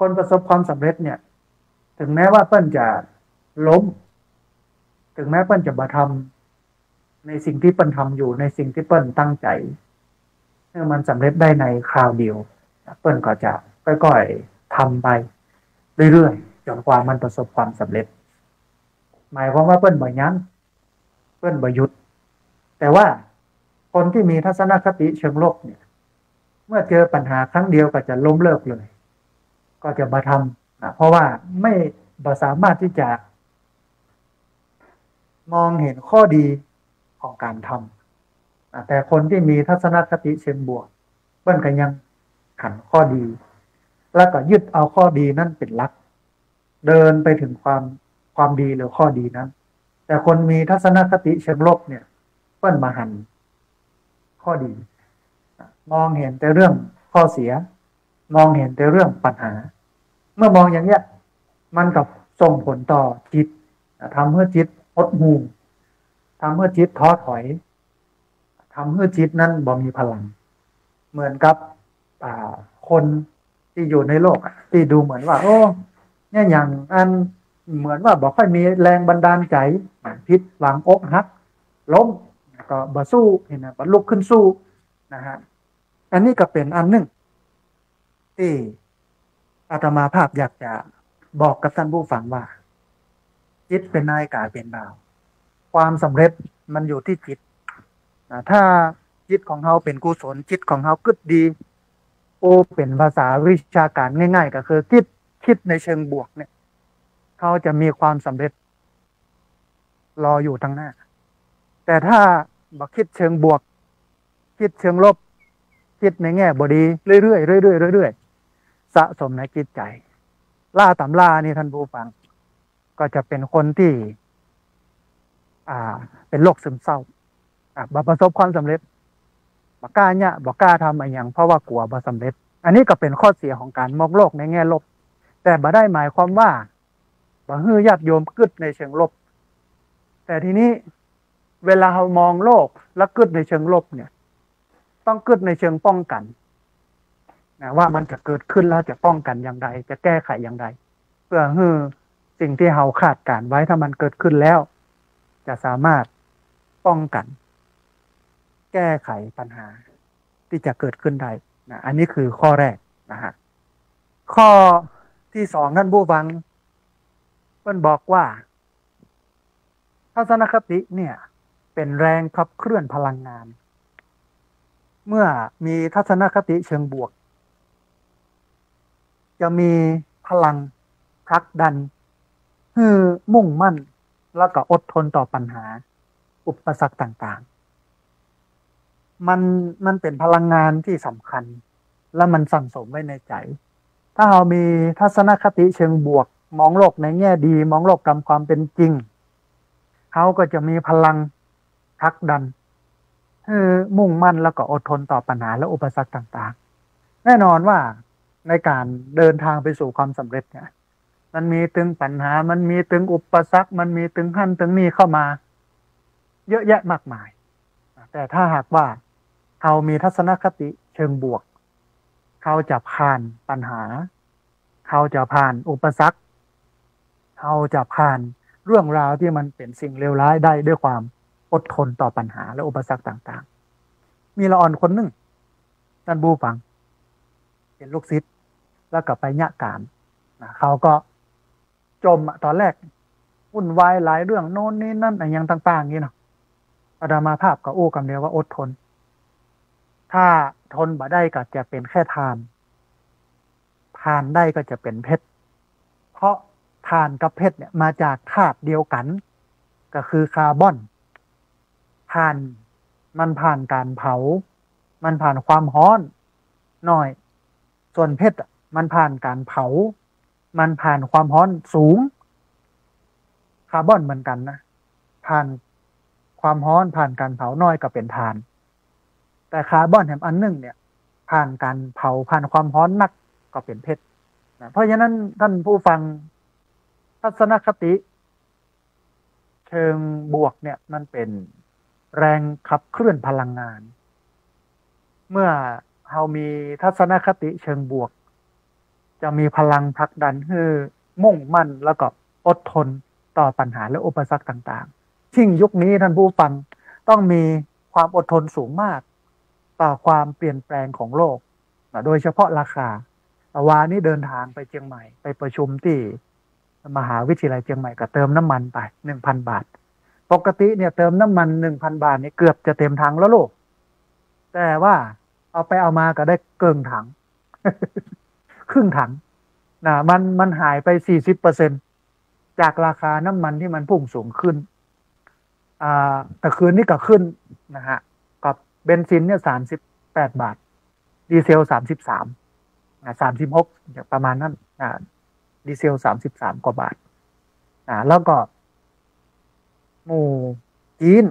คนประสบความสำเร็จเนี่ย ถึงแม้ว่าเปิ้นจะล้ม ถึงแม้เปิ้นจะมาทำในสิ่งที่เปิ้นทำอยู่ในสิ่งที่เปิ้นตั้งใจเมื่อมันสำเร็จได้ในคราวเดียว เปิ้นก็จะค่อยๆทำไปเรื่อยๆจนกว่ามันประสบความสำเร็จ หมายความว่าเปิ้นบ่ยั้ง เปิ้นบ่หยุดแต่ว่าคนที่มีทัศนคติเชิงลบเนี่ย เมื่อเจอปัญหาครั้งเดียวก็จะล้มเลิกเลย ก็จะมาทำนะเพราะว่าไม่บ่สามารถที่จะ มองเห็นข้อดีของการทำแต่คนที่มีทัศนคติเชิงบวกเปิ้นก็ยังขันข้อดี แล้วก็ยึดเอาข้อดีนั่นเป็นหลัก เดินไปถึงความความดีหรือข้อดีนั้น แต่คนมีทัศนคติเชิงลบเนี่ยเปิ้นมาหันข้อดี มองเห็นแต่เรื่องข้อเสีย มองเห็นแต่เรื่องปัญหา เมื่อมองอย่างเนี้ย มันกับส่งผลต่อจิตทำให้จิตหดหูทำให้จิตท้อถอยทำให้จิตนั้นบ่มีพลัง เหมือนกับคนที่อยู่ในโลกที่ดูเหมือนว่า โอ้เนี่ยอย่างอันเหมือนว่าบอกค่อยมีแรงบันดาลใจ พิษหวังอกหักล้มก็บ่สู้เห็นนะบ่ลุกขึ้นสู้นะฮะอันนี้ก็เป็นอันหนึ่งที่อาตมาภาพอยากจะบอกกับท่านผู้ฟังว่า จิตเป็นนายกายเป็นบ่าว ความสำเร็จมันอยู่ที่จิตนะถ้าจิตของเขาเป็นกุศลจิตของเขากึดดี โอเป็นภาษาวิชาการง่าย ๆ ก็คือ คิดคิดในเชิงบวกเนี่ย เขาจะมีความสำเร็จ รออยู่ทางหน้า แต่ถ้าบอกคิดเชิงบวก คิดเชิงลบ คิดในแง่บดีเรื่อยๆเรื่อยๆเรื่อยๆสะสมในจิตใจ ล่าตำล่านี่ท่านผู้ฟัง ก็จะเป็นคนที่ อ่า เป็นโรคซึมเศร้าอ่าประสบความสำเร็จบอกกล้าเนี่ยบอกกล้าทำอะไรอย่างเพราะว่ากลัวบ่สำเร็จ อันนี้ก็เป็นข้อเสียของการมองโลกในแง่ลบ แต่บ่ได้หมายความว่าบ่ฮือญาติโยมกึดในเชิงลบ แต่ทีนี้เวลาเรามองโลกแล้วกึดในเชิงลบเนี่ย ต้องกึดในเชิงป้องกันนะว่ามันจะเกิดขึ้นแล้วจะป้องกันอย่างไร จะแก้ไขอย่างไร เพื่อให้สิ่งที่เราคาดการไว้ถ้ามันเกิดขึ้นแล้ว จะสามารถป้องกัน แก้ไขปัญหาที่จะเกิดขึ้นได้นะอันนี้คือข้อแรกนะฮะข้อที่สองท่านผู้ฟังเพิ่นบอกว่า ทัศนคติเนี่ยเป็นแรงขับเคลื่อนพลังงาน เมื่อมีทัศนคติเชิงบวก จะมีพลังพลักดันคือมุ่งมั่นแล้วก็อดทนต่อปัญหา อุปสรรคต่างๆ มันมันเป็นพลังงานที่สำคัญ และมันสั่งสมไว้ในใจ ถ้าเรามีทัศนคติเชิงบวก มองโลกในแง่ดี มองโลกตามความเป็นจริง เขาก็จะมีพลังทักดันคือมุ่งมั่นแล้วก็อดทนต่อปัญหาและอุปสรรคต่างๆ แน่นอนว่าในการเดินทางไปสู่ความสำเร็จเนี่ย มันมีตึงปัญหา มันมีตึงอุปสรรค มันมีตึงขั้นตึงนี้เข้ามา เยอะแยะมากมาย แต่ถ้าหากว่าเขามีทัศนคติเชิงบวก เขาจะผ่านปัญหา เขาจะผ่านอุปสรรคเราจะผ่าน เรื่องราวที่มันเป็นสิ่งเลวร้ายได้ด้วยความอดทนต่อปัญหาและอุปสรรคต่าง ๆ มีละอ่อนคนหนึ่งท่านบูฟัง เป็นลูกศิษย์แล้วก็ไปยะการนะเขาก็จมตอนแรกวุ่นวายหลายเรื่องโน้นนี่นั่นอะไรยังต่างๆนี่เนาะอาดามาภาพก็โอ้คำเดียวว่าอดทน ถ้าทนบ่ได้ก็จะเป็นแค่ทาน ทานได้ก็จะเป็นเพชร เพราะ ทานกับเพชรเนี่ยมาจากธาตุเดียวกัน ก็คือคาร์บอนถ่านมันผ่านการเผา มันผ่านความร้อนหน่อย ส่วนเพชรมันผ่านการเผา มันผ่านความร้อนสูง คาร์บอนเหมือนกันนะผ่านความร้อนผ่านการเผาน้อยก็เป็นถ่าน แต่คาร์บอนแถมอันหนึ่งเนี่ย ผ่านการเผาผ่านความร้อนนักก็เป็นเพชรนะเพราะฉะนั้นท่านผู้ฟัง ทัศนคติ เชิงบวกเนี่ยมันเป็นแรงขับเคลื่อนพลังงาน เมื่อเรามีทัศนคติเชิงบวก จะมีพลังผลักดันให้มุ่งมั่นแล้วก็อดทนต่อปัญหาและอุปสรรคต่างๆชิ่งยุคนี้ท่านผู้ฟังต้องมีความอดทนสูงมาก ต่อความเปลี่ยนแปลงของโลก โดยเฉพาะราคาวานี้เดินทางไปเชียงใหม่ ไปประชุมที่ มหาวิทยาลัยเชียงใหม่ก็เติมน้ำมันไปหนึ่งพันบาท ปกติเนี่ยเติมน้ำมันหนึ่งพันบาทนี่เกือบจะเต็มถังแล้วลูก แต่ว่าเอาไปเอามาก็ได้เกินถัง ครึ่งถังนะมันมันหายไปสี่สิบเปอร์เซ็นจากราคาน้ำมันที่มันพุ่งสูงขึ้นอ่าแต่คืนนี้ก็ขึ้นนะฮะกับเบนซินเนี่ยสามสิบแปดบาท ดีเซลสามสิบสามสามสิบหกประมาณนั้น ดีเซลสามสิบสามกว่าบาทแล้วก็ หมูจีน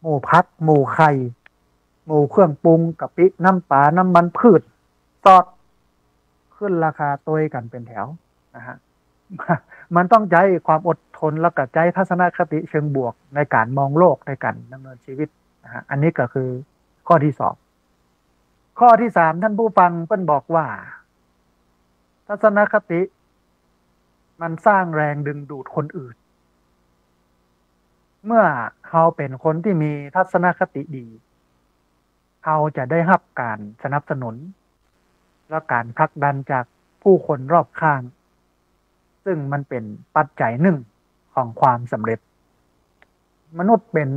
หมูพัก หมูไข่ หมูเครื่องปรุงกะปิ น้ำปลา น้ำมันพืชซอสขึ้นราคาตัวกันเป็นแถวนะฮะมันต้องใจความอดทนแล้วก็ใจทัศนคติเชิงบวกในการมองโลกในการดำเนินชีวิตนะฮะอันนี้ก็คือข้อที่สองข้อที่สามท่านผู้ฟังเพิ่นบอกว่า ทัศนคติ มันสร้างแรงดึงดูดคนอื่น เมื่อเขาเป็นคนที่มีทัศนคติดี เขาจะได้รับการสนับสนุน และการพักดันจากผู้คนรอบข้าง ซึ่งมันเป็นปัจจัยหนึ่งของความสำเร็จ มนุษย์เป็น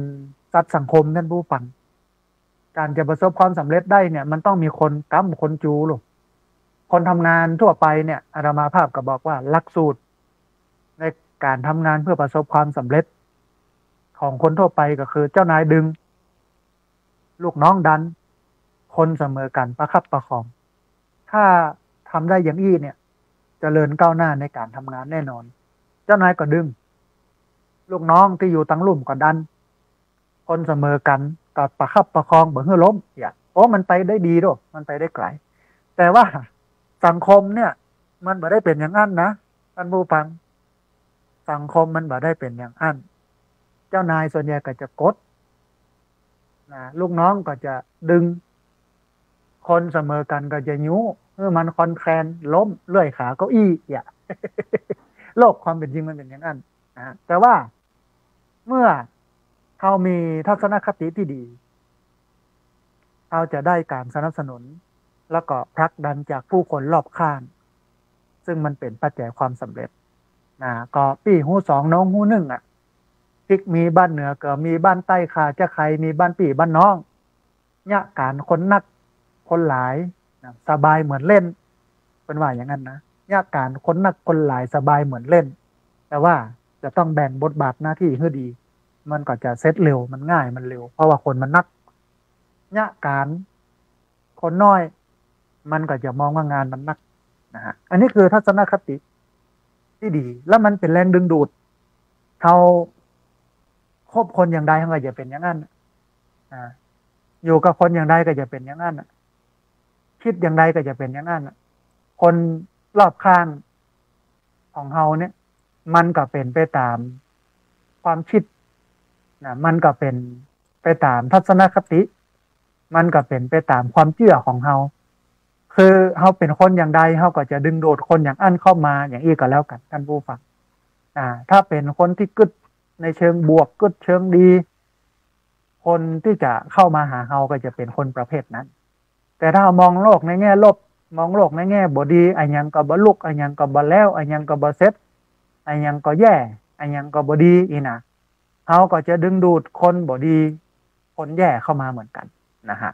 สัตว์สังคมท่านผู้ฟังการจะประสบความสำเร็จได้เนี่ย มันต้องมีคนกั้มคนจูลูก คนทำงานทั่วไปเนี่ยอารามาภาพก็บอกว่าหลักสูตร ในการทำงานเพื่อประสบความสำเร็จ ของคนทั่วไปก็คือเจ้านายดึง ลูกน้องดัน คนเสมอกันประคับประคอง ถ้าทำได้อย่างอี้เนี่ยจเจริญก้าวหน้าในการทำงานแน่นอน เจ้านายก็ดึง ลูกน้องที่อยู่ตั้งรุ่มก็ดัน คนเสมอกันกับประคับประคองเหมือนเฮือล้มอย่าโอ้มันไปได้ดีด้วยมันไปได้ไกล แต่ว่า สังคมเนี่ย มันบ่ได้เป็นอย่างนั้นนะท่านผู้ฟัง สังคมมันบ่ได้เป็นอย่างนั้น เจ้านายส่วนใหญ่ก็จะกดนะลูกน้องก็จะดึง คนเสมอกันก็จะยุเมื่อมันคอนแคลนล้มเลื่อยขาเก้าอี้อย่าโลกความเป็นจริงมันเป็นอย่างนั้นนะแต่ว่าเมื่อเขามีทัศนคติที่ดีเขาจะได้การสนับสนุน แล้วก็พลักดันจากผู้คนรอบข้าง ซึ่งมันเป็นปัจจัยความสำเร็จนะก็ปีหูสองน้องหูหนึ่งอะพิกมีบ้านเหนือก็มีบ้านใต้ขาจะใครมีบ้านปีบ้านน้องเนี่ยการคนนักคนหลายสบายเหมือนเล่น เป็นว่าอย่างนั้นนะเนี่ยการคนนักคนหลายสบายเหมือนเล่น แต่ว่าจะต้องแบ่งบทบาทหน้าที่ให้ดี มันก็จะเซตเร็วมันง่ายมันเร็ว เพราะว่าคนมันนักเนี่ยการคนน้อย มันก็จะมองว่างานมันนักนะฮะอันนี้คือทัศนคติที่ดี แล้วมันเป็นแรงดึงดูดเขาคบคนอย่างใดเขาก็จะเป็นอย่างนั้นอ่าอยู่กับคนอย่างใดก็จะเป็นอย่างนั้นคิดอย่างใดก็จะเป็นอย่างนั้นคนรอบข้างของเขาเนี่ย มันก็เป็นไปตามความคิดนะมันก็เป็นไปตามทัศนคติ มันก็เป็นไปตามความเชื่อของเฮา คือเฮาเป็นคนอย่างใดเฮาก็จะดึงโดดคนอย่างอันเข้ามาอย่างอีกก็แล้วกันท่านผู้ฟังอ่า ถ้าเป็นคนที่กึดในเชิงบวกกึดเชิงดี คนที่จะเข้ามาหาเฮาก็จะเป็นคนประเภทนั้น แต่ถ้ามองโลกในแง่ลบ มองโลกในแง่บดีอันยังก็บลุกอันยังก็บแล้วอันยังก็บเซ็ตอันยังก็แย่อันยังก็บดีอีนะเฮาก็จะดึงดูดคนบดี คนแย่เข้ามาเหมือนกันนะฮะ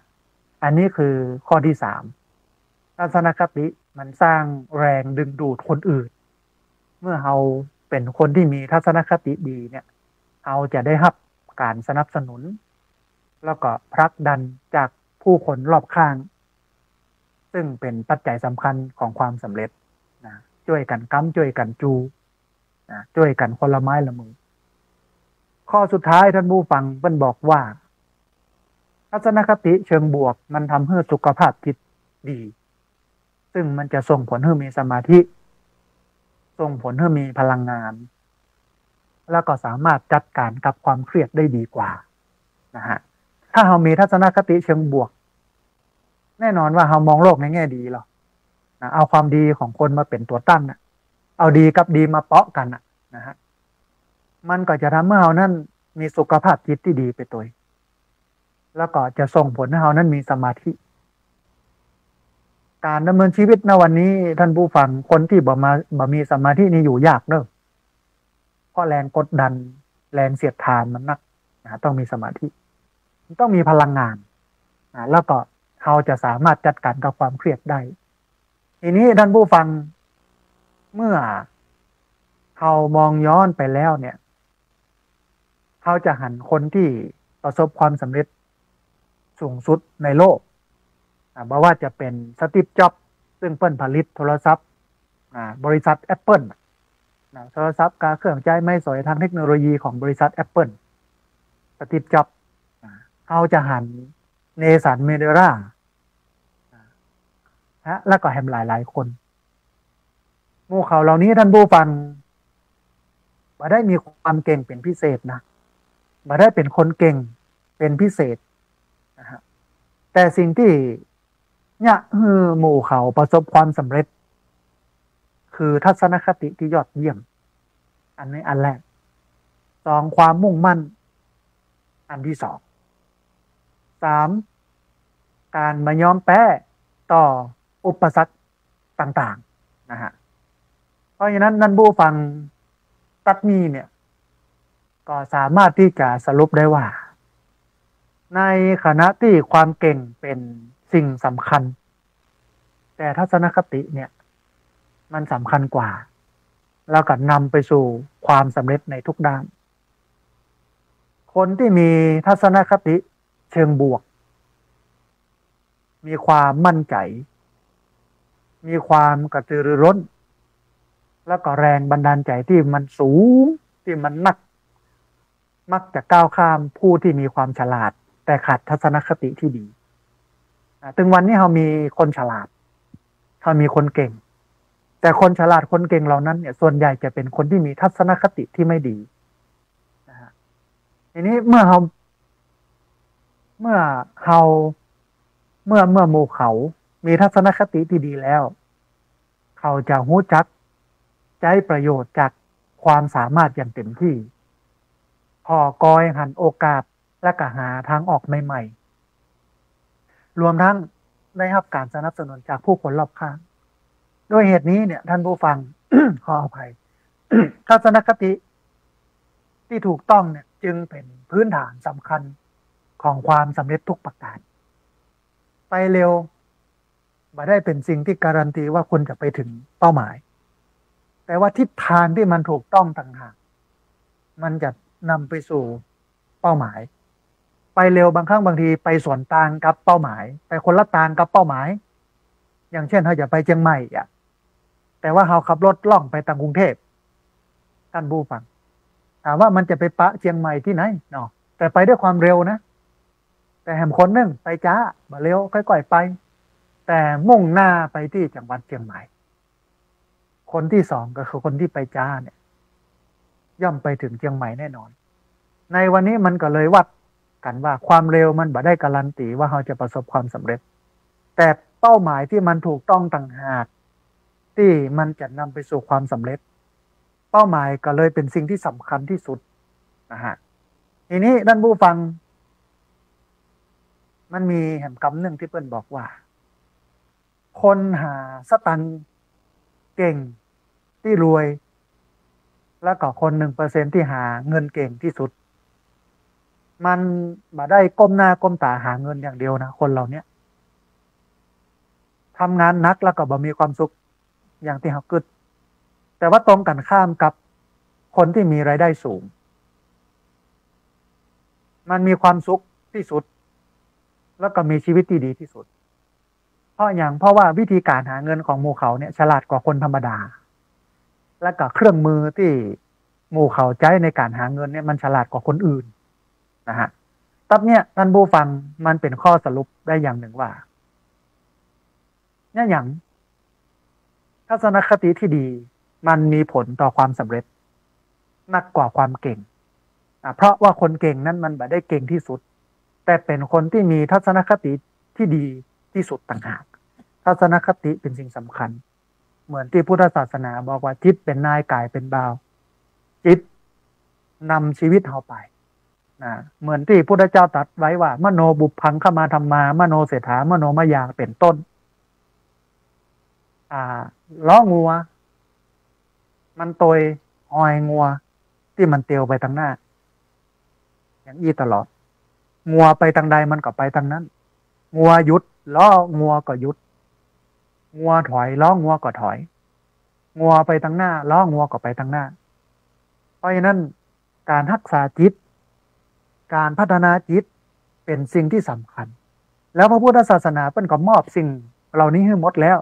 อันนี้คือข้อที่สาม ทัศนคติมันสร้างแรงดึงดูดคนอื่น เมื่อเราเป็นคนที่มีทัศนคติดีเนี่ยเราจะได้รับการสนับสนุน แล้วก็พลักดันจากผู้คนรอบข้าง ซึ่งเป็นปัจจัยสำคัญของความสำเร็จนะช่วยกันกั้มช่วยกันจูนะช่วยกันคนละไม้ละมือ ข้อสุดท้ายท่านผู้ฟังเพิ่นบอกว่าทัศนคติเชิงบวกมันทำให้สุขภาพจิตดี ซึ่งมันจะส่งผลให้มีสมาธิ ส่งผลให้มีพลังงาน แล้วก็สามารถจัดการกับความเครียดได้ดีกว่านะฮะถ้าเรามีทัศนคติเชิงบวก แน่นอนว่าเรามองโลกในแง่ดีหรอนะเอาความดีของคนมาเป็นตัวตั้งนะเอาดีกับดีมาเปาะกันนะนะฮะมันก็จะทำให้เรานั้นมีสุขภาพจิตที่ดีไปตัวแล้วก็จะส่งผลให้เรานั้นมีสมาธิ การดำเนินชีวิตในวันนี้ ท่านผู้ฟังคนที่บ่มาบ่มีสมาธินี่อยู่ยากเนอะเพราะแรงกดดัน แรงเสียดทานมันนักนะต้องมีสมาธิต้องมีพลังงานนะแล้วก็เขาจะสามารถจัดการกับความเครียดได้ ทีนี้ท่านผู้ฟังเมื่อเขามองย้อนไปแล้วเนี่ยเขาจะหันคนที่ประสบความสำเร็จสูงสุดในโลก บอกว่าจะเป็นสตีฟจ็อบซึ่งเปิ้นผลิตโทรศัพท์บริษัท Apple โทรศัพท์การเครื่องใจไม่สวยทางเทคโนโลยีของบริษัท Apple สตีฟจ็อบเขาจะหันเนสันเมเดราฮะแล้วก็แฮมหลายหลายคนหมู่เขาเหล่านี้ท่านผู้ฟังมาได้มีความเก่งเป็นพิเศษนะมาได้เป็นคนเก่งเป็นพิเศษนะฮะแต่สิ่งที่ เนี่ยคือหมู่เขาประสบความสำเร็จ คือทัศนคติที่ยอดเยี่ยม อันนี้อันแรกสองความมุ่งมั่น อันที่สองสามการมายอมแป้ต่ออุปสรรคต่างๆนะฮะเพราะฉะนั้นนันบูฟังตัดมีเนี่ย ก็สามารถที่จะสรุปได้ว่า ในขณะที่ความเก่งเป็น สิ่งสำคัญ แต่ทัศนคติเนี่ย มันสำคัญกว่า แล้วก็นำไปสู่ความสำเร็จในทุกด้าน คนที่มีทัศนคติเชิงบวก มีความมั่นใจ มีความกระตือรือร้น แล้วก็แรงบันดาลใจที่มันสูงที่มันนัก มักจะก้าวข้ามผู้ที่มีความฉลาด แต่ขาดทัศนคติที่ดี ถึงวันนี้เรามีคนฉลาดเรามีคนเก่ง แต่คนฉลาดคนเก่งเหล่านั้นเนี่ยส่วนใหญ่จะเป็นคนที่มีทัศนคติที่ไม่ดีนะฮะทีนี้เมื่อเราเมื่อเขาเมื่อเมื่อหมู่เขา มีทัศนคติที่ดีแล้ว เขาจะหู้จักใจประโยชน์จากความสามารถอย่างเต็มที่ พอกอยหันโอกาสและก็หาทางออกใหม่ๆ รวมทั้งได้รับการสนับสนุนจากผู้คนรอบข้างด้วยเหตุนี้เนี่ย ท่านผู้ฟัง ขออภัยทัศนคติที่ถูกต้องเนี่ย จึงเป็นพื้นฐานสำคัญของความสำเร็จทุกประการ ไปเร็วมาได้เป็นสิ่งที่การันตีว่าคุณจะไปถึงเป้าหมาย แต่ว่าทิศทางที่มันถูกต้องต่างหากมันจะนำไปสู่เป้าหมาย ไปเร็วบางครั้งบางทีไปสวนทางกับเป้าหมาย ไปคนละทางกับเป้าหมาย อย่างเช่นเขาจะไปเชียงใหม่อะแต่ว่าเขาขับรถล่องไปทางกรุงเทพท่านบูฟัง ถามว่ามันจะไปปะเชียงใหม่ที่ไหนเนาะแต่ไปด้วยความเร็วนะ แต่แหมคนหนึ่งไปจ้ามาเร็วค่อยๆไป แต่มุ่งหน้าไปที่จังหวัดเชียงใหม่ คนที่สองก็คือคนที่ไปจ้าเนี่ย ย่อมไปถึงเชียงใหม่แน่นอน ในวันนี้มันก็เลยวัด กันว่าความเร็วมันบ่ได้การันตีว่าเราจะประสบความสำเร็จ แต่เป้าหมายที่มันถูกต้องต่างหาก ที่มันจะนำไปสู่ความสำเร็จ เป้าหมายก็เลยเป็นสิ่งที่สำคัญที่สุดนะฮะทีนี้ด้านผู้ฟัง มันมีแห่งคำหนึ่งที่เปิ้นบอกว่า คนหาสตังเก่งที่รวย แล้วก็คนหนึ่งเปอร์เซ็นที่หาเงินเก่งที่สุด มันมาได้ก้มหน้าก้มตาหาเงินอย่างเดียวนะคนเราเนี้ยทำงานนักแล้วก็บ่มีความสุขอย่างที่เขากึดแต่ว่าตรงกันข้ามกับคนที่มีรายได้สูง มันมีความสุขที่สุด แล้วก็มีชีวิตที่ดีที่สุด เพราะอย่างเพราะว่าวิธีการหาเงินของหมู่เขาเนี่ยฉลาดกว่าคนธรรมดา และก็เครื่องมือที่หมู่เขาใช้ในการหาเงินเนี่ยมันฉลาดกว่าคนอื่น นะฮะตับเนี่ยท่านผู้ฟังมันเป็นข้อสรุปได้อย่างหนึ่งว่าเนี่ยอย่างทัศนคติที่ดีมันมีผลต่อความสำเร็จมากกว่าความเก่งเพราะว่าคนเก่งนั้นมันไม่ได้เก่งที่สุด แต่เป็นคนที่มีทัศนคติที่ดีที่สุดต่างหาก ทัศนคติเป็นสิ่งสำคัญ เหมือนที่พุทธศาสนาบอกว่าจิตเป็นนายกายเป็นบ่าว จิตนำชีวิตเราไป เหมือนที่พุทธเจ้าตรัสไว้ว่า มโนบุพังเข้ามาทำมา มโนเศรษฐามโนมายาเป็นต้น อ่าล้องัว มันตยหอยงัว ที่มันเตียวไปทางหน้า อย่างอี้ตลอด งัวไปทางใดมันก็ไปทางนั้น งัวยุดล้องัวก็ยุด งัวถอยล้องัวก็ถอย งัวไปทางหน้าล้องัวก็ไปทางหน้า เพราะฉะนั้นการรักษาจิต การพัฒนาจิตเป็นสิ่งที่สำคัญ แล้วพระพุทธศาสนาเป็นก็มอบสิ่งเหล่านี้ให้หมดแล้ว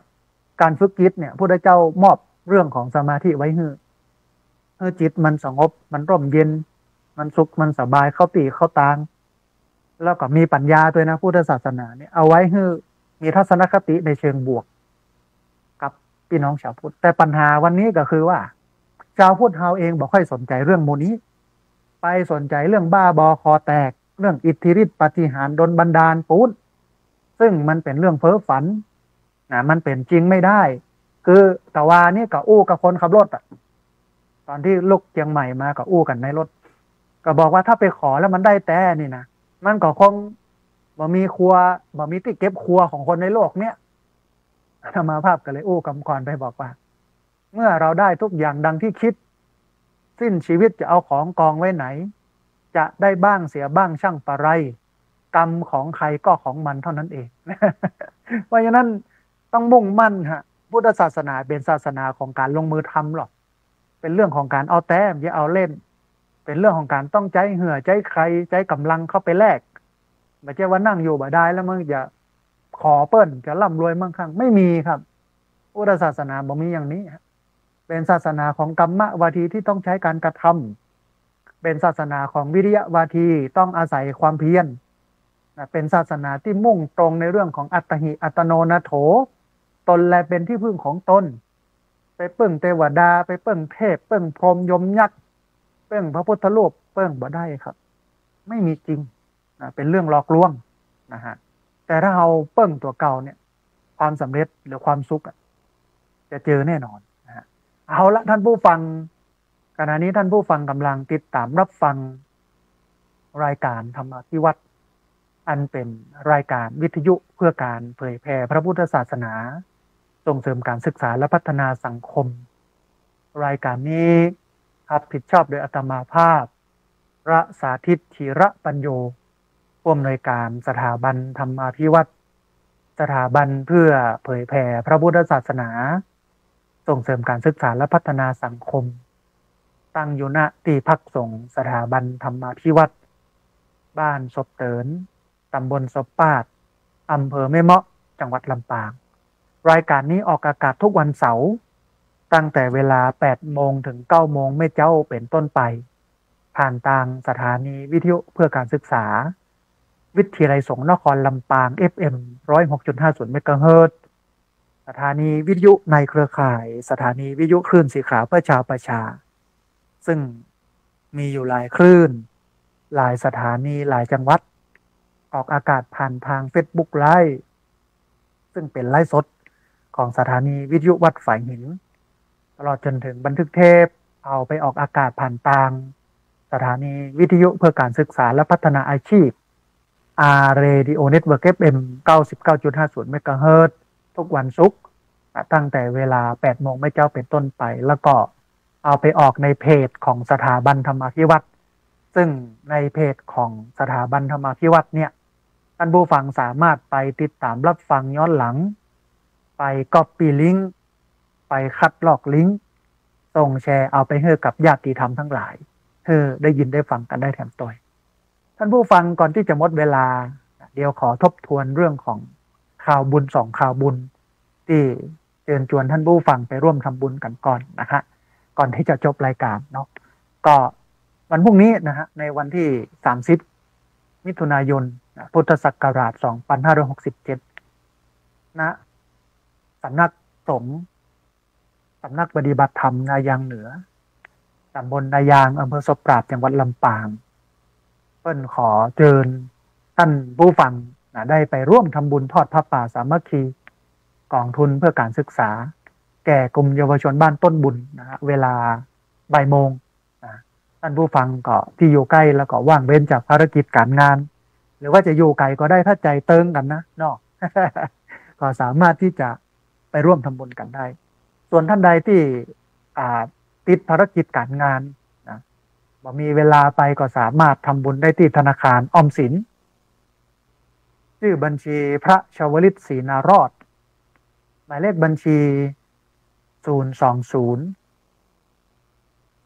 การฝึกจิตเนี่ยพระเจ้ามอบเรื่องของสมาธิไว้ให้ให้จิตมันสงบมันร่มเย็น มันสุขมันสบายเข้าตีเข้าตางแล้วก็มีปัญญาด้วยนะพุทธศาสนาเนี่ยเอาไว้ให้มีทัศนคติในเชิงบวก กับพี่น้องชาวพุทธแต่ปัญหาวันนี้ก็คือว่า ชาวพุทธเฮาเองบอกค่อยสนใจเรื่องโมนี้ ไปสนใจเรื่องบ้าบอคอแตก เรื่องอิทธิฤทธิปฏิหารดนบันดาลปูนซึ่งมันเป็นเรื่องเพ้อฝันนะมันเป็นจริงไม่ได้ คือต่ว่านี่ก็อู้กับคนขับรถอะ ตอนที่ลูกเชียงใหม่มาก็อู้กันในรถ ก็บอกว่าถ้าไปขอแล้วมันได้แต่นี่นะมันก็คงบ่มีครัวบ่มีที่เก็บครัวของคนในโลกเนี้ยธรรมาภาพก็เลยอู้กำกรไปบอกว่า เมื่อเราได้ทุกอย่างดังที่คิด สิ้นชีวิตจะเอาของกองไว้ไหน จะได้บ้างเสียบ้างช่างปะไร กรรมของใครก็ของมันเท่านั้นเองเพราะฉะนั้นต้องมุ่งมั่นฮะพุทธศาสนาเป็นศาสนาของการลงมือทำหรอก เป็นเรื่องของการเอาแต้มอย่าเอาเล่น เป็นเรื่องของการต้องใจเหื่อใจใครใจกำลังเข้าไปแลกไม่ใช่ว่านั่งอยู่บ่ได้แล้วมึงจะขอเปิ้นจะร่ำรวยมั่งคั่งไม่มีครับพุทธศาสนาบ่มีอย่างนี้ เป็นศาสนาของกรรมวาทีที่ต้องใช้การกระทำเป็นศาสนาของวิริยะวาทีต้องอาศัยความเพียรเป็นศาสนาที่มุ่งตรงในเรื่องของอัตตาหิอัตตโนนาโถ ตนแลเป็นที่พึ่งของตน ไปเปิ้งเทวดา ไปเปิ้งเทพ เปิ้งพรหมยมยักษ์เปิ้งพระพุทธรูปเปิ้งบ่ได้ครับ ไม่มีจริงนะเป็นเรื่องหลอกลวงนะฮะแต่ถ้าเราเปิ้งตัวเก่าเนี่ย ความสำเร็จหรือความสุขจะเจอแน่นอน เอาละท่านผู้ฟัง ขณะนี้ท่านผู้ฟังกำลังติดตามรับฟังรายการธรรมทิวัตรอันเป็นรายการวิทยุเพื่อการเผยแผ่พระพุทธศาสนา ส่งเสริมการศึกษาและพัฒนาสังคม รายการนี้รับผิดชอบโดยอัตมาภาพระสาธิตธีระปัญโยผู้อำนวยการสถาบันธรรมาภิวัตรสถาบันเพื่อเผยแผ่พระพุทธศาสนา ส่งเสริมการศึกษาและพัฒนาสังคม ตั้งอยู่ณที่พักสงสถาบันธรรมาภิวัตรบ้านศพเตินตำบลศพปาดอำเภอแม่เมาะ จังหวัดลำปาง รายการนี้ออกอากาศทุกวันเสาร์ตั้งแต่เวลา 8 โมงถึง 9 โมงไม่เจ้าเป็นต้นไป ผ่านทางสถานีวิทยุเพื่อการศึกษา วิทยาลัยสงฆ์นครลำปาง FM 106.50เมกะเฮิรต ถานีวิทยุในเครือข่าย สถานีวิทยุคลื่นสีขาวเพื่อชาวประชา ซึ่งมีอยู่หลายคลื่น หลายสถานีหลายจังหวัด ออกอากาศผ่านทาง Facebook ไลฟ์ซึ่งเป็นไลฟ์สดของสถานีวิทยุวัดฝ่ายหิน ตลอดจนถึงบันทึกเทปเอาไปออกอากาศผ่านทาง สถานีวิทยุเพื่อการศึกษาและพัฒนาอาชีพ R Radio Network FM 99.50เมกะเฮิรตทุกวันศุกร์ ตั้งแต่เวลา8โมงไม่เจ้าเป็นต้นไป แล้วก็เอาไปออกในเพจของสถาบันธรรมาภิวัตรซึ่งในเพจของสถาบันธรรมาภิวัตรเนี่ย ท่านผู้ฟังสามารถไปติดตามรับฟังย้อนหลัง ไปก๊อปปี้ลิงก์ไปคัดลอกลิงก์ส่งแชร์เอาไปให้กับญาติธรรมทั้งหลายเธอได้ยินได้ฟังกันได้แถมตัวท่านผู้ฟังก่อนที่จะหมดเวลา เดี๋ยวขอทบทวนเรื่องของข่าวบุญสองข่าวบุญที่ ชิญชวนท่านผู้ฟังไปร่วมทำบุญกันก่อนนะฮะก่อนที่จะจบรายการเนาะก็วันพรุ่งนี้นะฮะในวันที่ 30 มิถุนายนพุทธศักราช 2567นะสำนักสงฆ์สำนักปฏิบัติธรรมนายางเหนือตำบลนายางอำเภอสปราบจังหวัดลำปางเพิ่นขอเชิญท่านผู้ฟังนะได้ไปร่วมทำบุญทอดพระป่าสามัคคี กองทุนเพื่อการศึกษา แก่กลุ่มเยาวชนบ้านต้นบุญนะฮะเวลาบ่ายโมงนะท่านผู้ฟังก็ที่อยู่ใกล้แล้วก็ว่างเว้นจากภารกิจการงาน หรือว่าจะอยู่ไกลก็ได้ถ้าใจเติงกันนะนาะก็สามารถที่จะไปร่วมทำบุญกันได้ ส่วนท่านใดที่ติดภารกิจการงานนะบ่มีเวลาไปก็สามารถทำบุญได้ที่ธนาคารออมสินชื่อบัญชีพระชวลิตศรีนารอด มายเลขบัญชี 020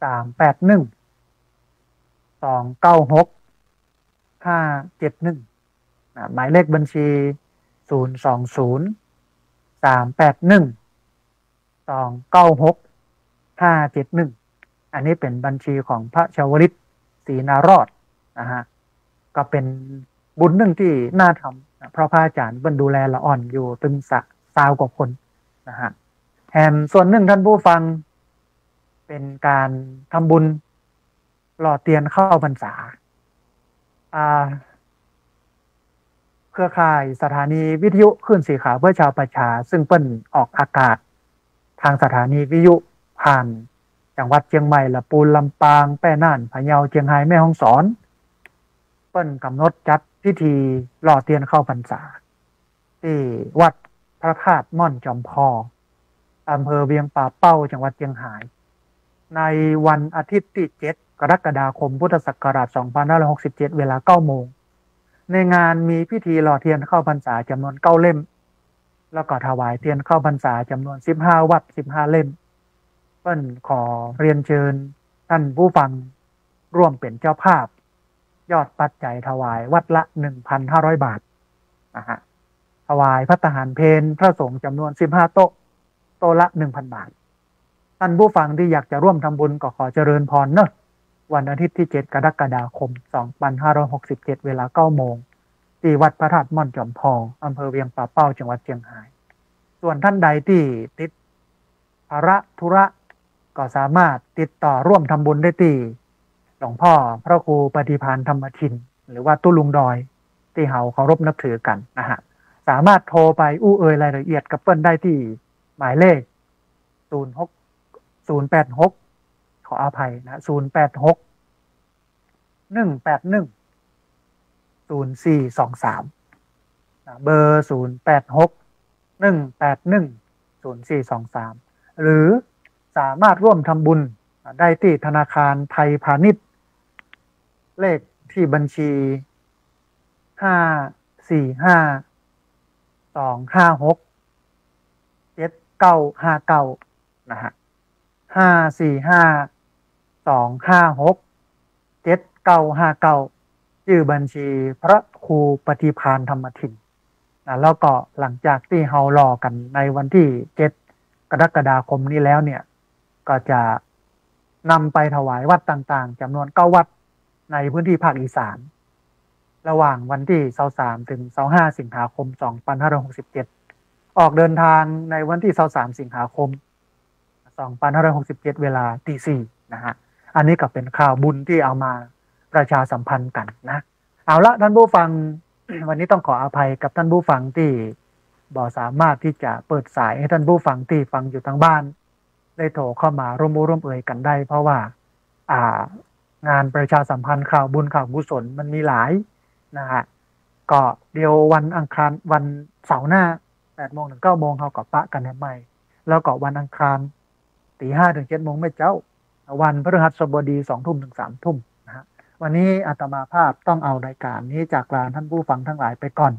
381 296 571หมายเลขบัญชี 020 381 296 571 อันนี้เป็นบัญชีของพระชาวลิตศรีนารอดนะฮะก็เป็นบุญหนึ่งที่น่าทำเพราะพระอาจารย์บรรดูแลละอ่อนอยู่ตึงสะ ซาวกว่าคนนะฮะแถมส่วนหนึ่งท่านผู้ฟัง เป็นการทำบุญหล่อเตียนเข้าพรรษาเครือข่ายสถานีวิทยุคลื่นสีขาวเพื่อชาวประชา ซึ่งเปิ้นออกอากาศ ทางสถานีวิทยุผ่าน จังหวัดเชียงใหม่ละปูนลำปางแป้น่านพะเยาเชียงรายแม่ฮ่องสอน เปิ้นกำหนดจัดพิธีหล่อเตียนเข้าพรรษา ที่วัด ระธาตุม่อนจอมพออำเภอเวียงป่าเป้าจังหวัดเชียงราย ในวันอาทิตย์ที่7กรกฎาคมพุทธศักราช 2567 เวลา9โมง ในงานมีพิธีหล่อเทียนเข้าพรรษาจำนวน 9 เล่ม แล้วก็ถวายเทียนเข้าพรรษาจำนวน 15 วัด 15 เล่ม เปิ้นขอเรียนเชิญท่านผู้ฟังร่วมเป็นเจ้าภาพ ยอดปัจจัยถวายวัดละ 1,500 บาทนะฮะ ถวายพระทหารเพนพระสงฆ์จำนวน15โต๊ะ โต๊ะละ1,000บาท ท่านผู้ฟังที่อยากจะร่วมทำบุญก็ขอเจริญพรเนอะวันอาทิตย์ที่7กรกฎาคม2567เจ็ดเวลา9โมงที่วัดพระธาตุม่อนจอมทองอำเภอเวียงป่าเป้าจังหวัดเชียงราย ส่วนท่านใดที่ติดภาระธุระก็สามารถติดต่อร่วมทำบุญได้ที่หลวงพ่อพระครูปฏิพานธรรมทิน หรือว่าตุลุงดอย ที่เฮาเคารพนับถือกันนะฮะ สามารถโทรไปอู้เอ่ยรายละเอียดกับเปิ้ลได้ที่หมายเลข 06 086 ขออภัยนะ 086 181 0423เบอร์ 086 181 0423 หรือสามารถร่วมทำบุญได้ที่ธนาคารไทยพาณิชย์ เลขที่บัญชีห้าสี่ห้า สองห้าหกเจ็ดเก้าห้าเก้านะฮะห้าสี่ห้าสองห้าหกเจ็ดเก้าห้าเก้าชื่อบัญชีพระครูปฏิพานธรรมทินนะแล้วก็หลังจากที่เฮารอกันในวันที่เจ็ดกรกฎาคมนี้แล้วเนี่ย ก็จะนำไปถวายวัดต่างๆจำนวนเก้าวัดในพื้นที่ภาคอีสาน ระหว่างวันที่ 23 ถึง 25 สิงหาคม 2567 ออกเดินทางในวันที่ 23 สิงหาคม 2567 เวลาตีสี่นะฮะ อันนี้ก็เป็นข่าวบุญที่เอามาประชาสัมพันธ์กันนะ เอาละท่านผู้ฟังวันนี้ต้องขออภัยกับท่านผู้ฟังที่บ่สามารถที่จะเปิดสายให้ท่านผู้ฟังที่ฟังอยู่ทางบ้าน ได้โทรเข้ามาร่วมร่วมเอ่ยกันได้ เพราะว่า อ่างานประชาสัมพันธ์ข่าวบุญข่าวกุศลมันมีหลาย นะฮะก็เดียววันอังคารวันเสาร์หน้าแปดโมงถึงเก้าโมงเขากับปะกันใหม่ แล้วก็วันอังคารตีห้าถึงเจ็ดโมงไม่เจ้า วันพฤหัสบดีสองทุ่มถึงสามทุ่มนะฮะวันนี้อาตมาภาพต้องเอารายการนี้จากลานท่านผู้ฟังทั้งหลายไปก่อน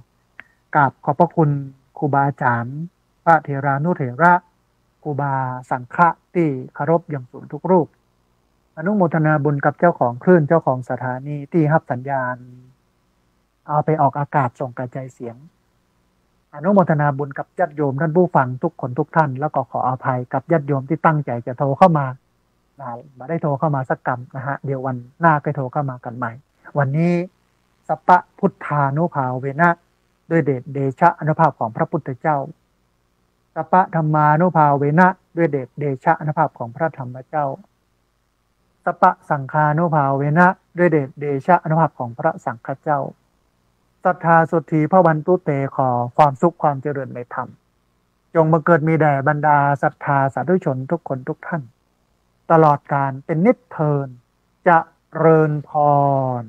กราบขอบพระคุณครูบาอาจารย์พระเทรานุเถระครูบาสังฆะที่คารพอย่างสูงทุกรูป อนุโมทนาบุญกับเจ้าของคลื่นเจ้าของสถานีที่รับสัญญาณ เอาไปออกอากาศส่งกระจายเสียง อนุโมทนาบุญกับญาติโยมท่านผู้ฟังทุกคนทุกท่าน แล้วก็ขออภัยกับญาติโยมที่ตั้งใจจะโทรเข้ามานะมาได้โทรเข้ามาสักกรรมนะฮะเดี๋ยววันหน้าไปโทรเข้ามากันใหม่ วันนี้สัปปะพุทธานุภาเวนะด้วยเดชเดชะอนุภาพของพระพุทธเจ้าสัปปะธรรมานุภาเวนะด้วยเดชเดชะอนุภาพของพระธรรมเจ้าสัปปะสังฆานุภาเวนะด้วยเดชเดชะอนุภาพของพระสังฆเจ้า ศรัทธาสุทธีพระวันตุเตขอความสุขความเจริญในธรรม จงมาเกิดมีแด่บรรดาศรัทธาสาธุชนทุกคนทุกท่าน ตลอดการเป็นนิจเทินจะเริญพร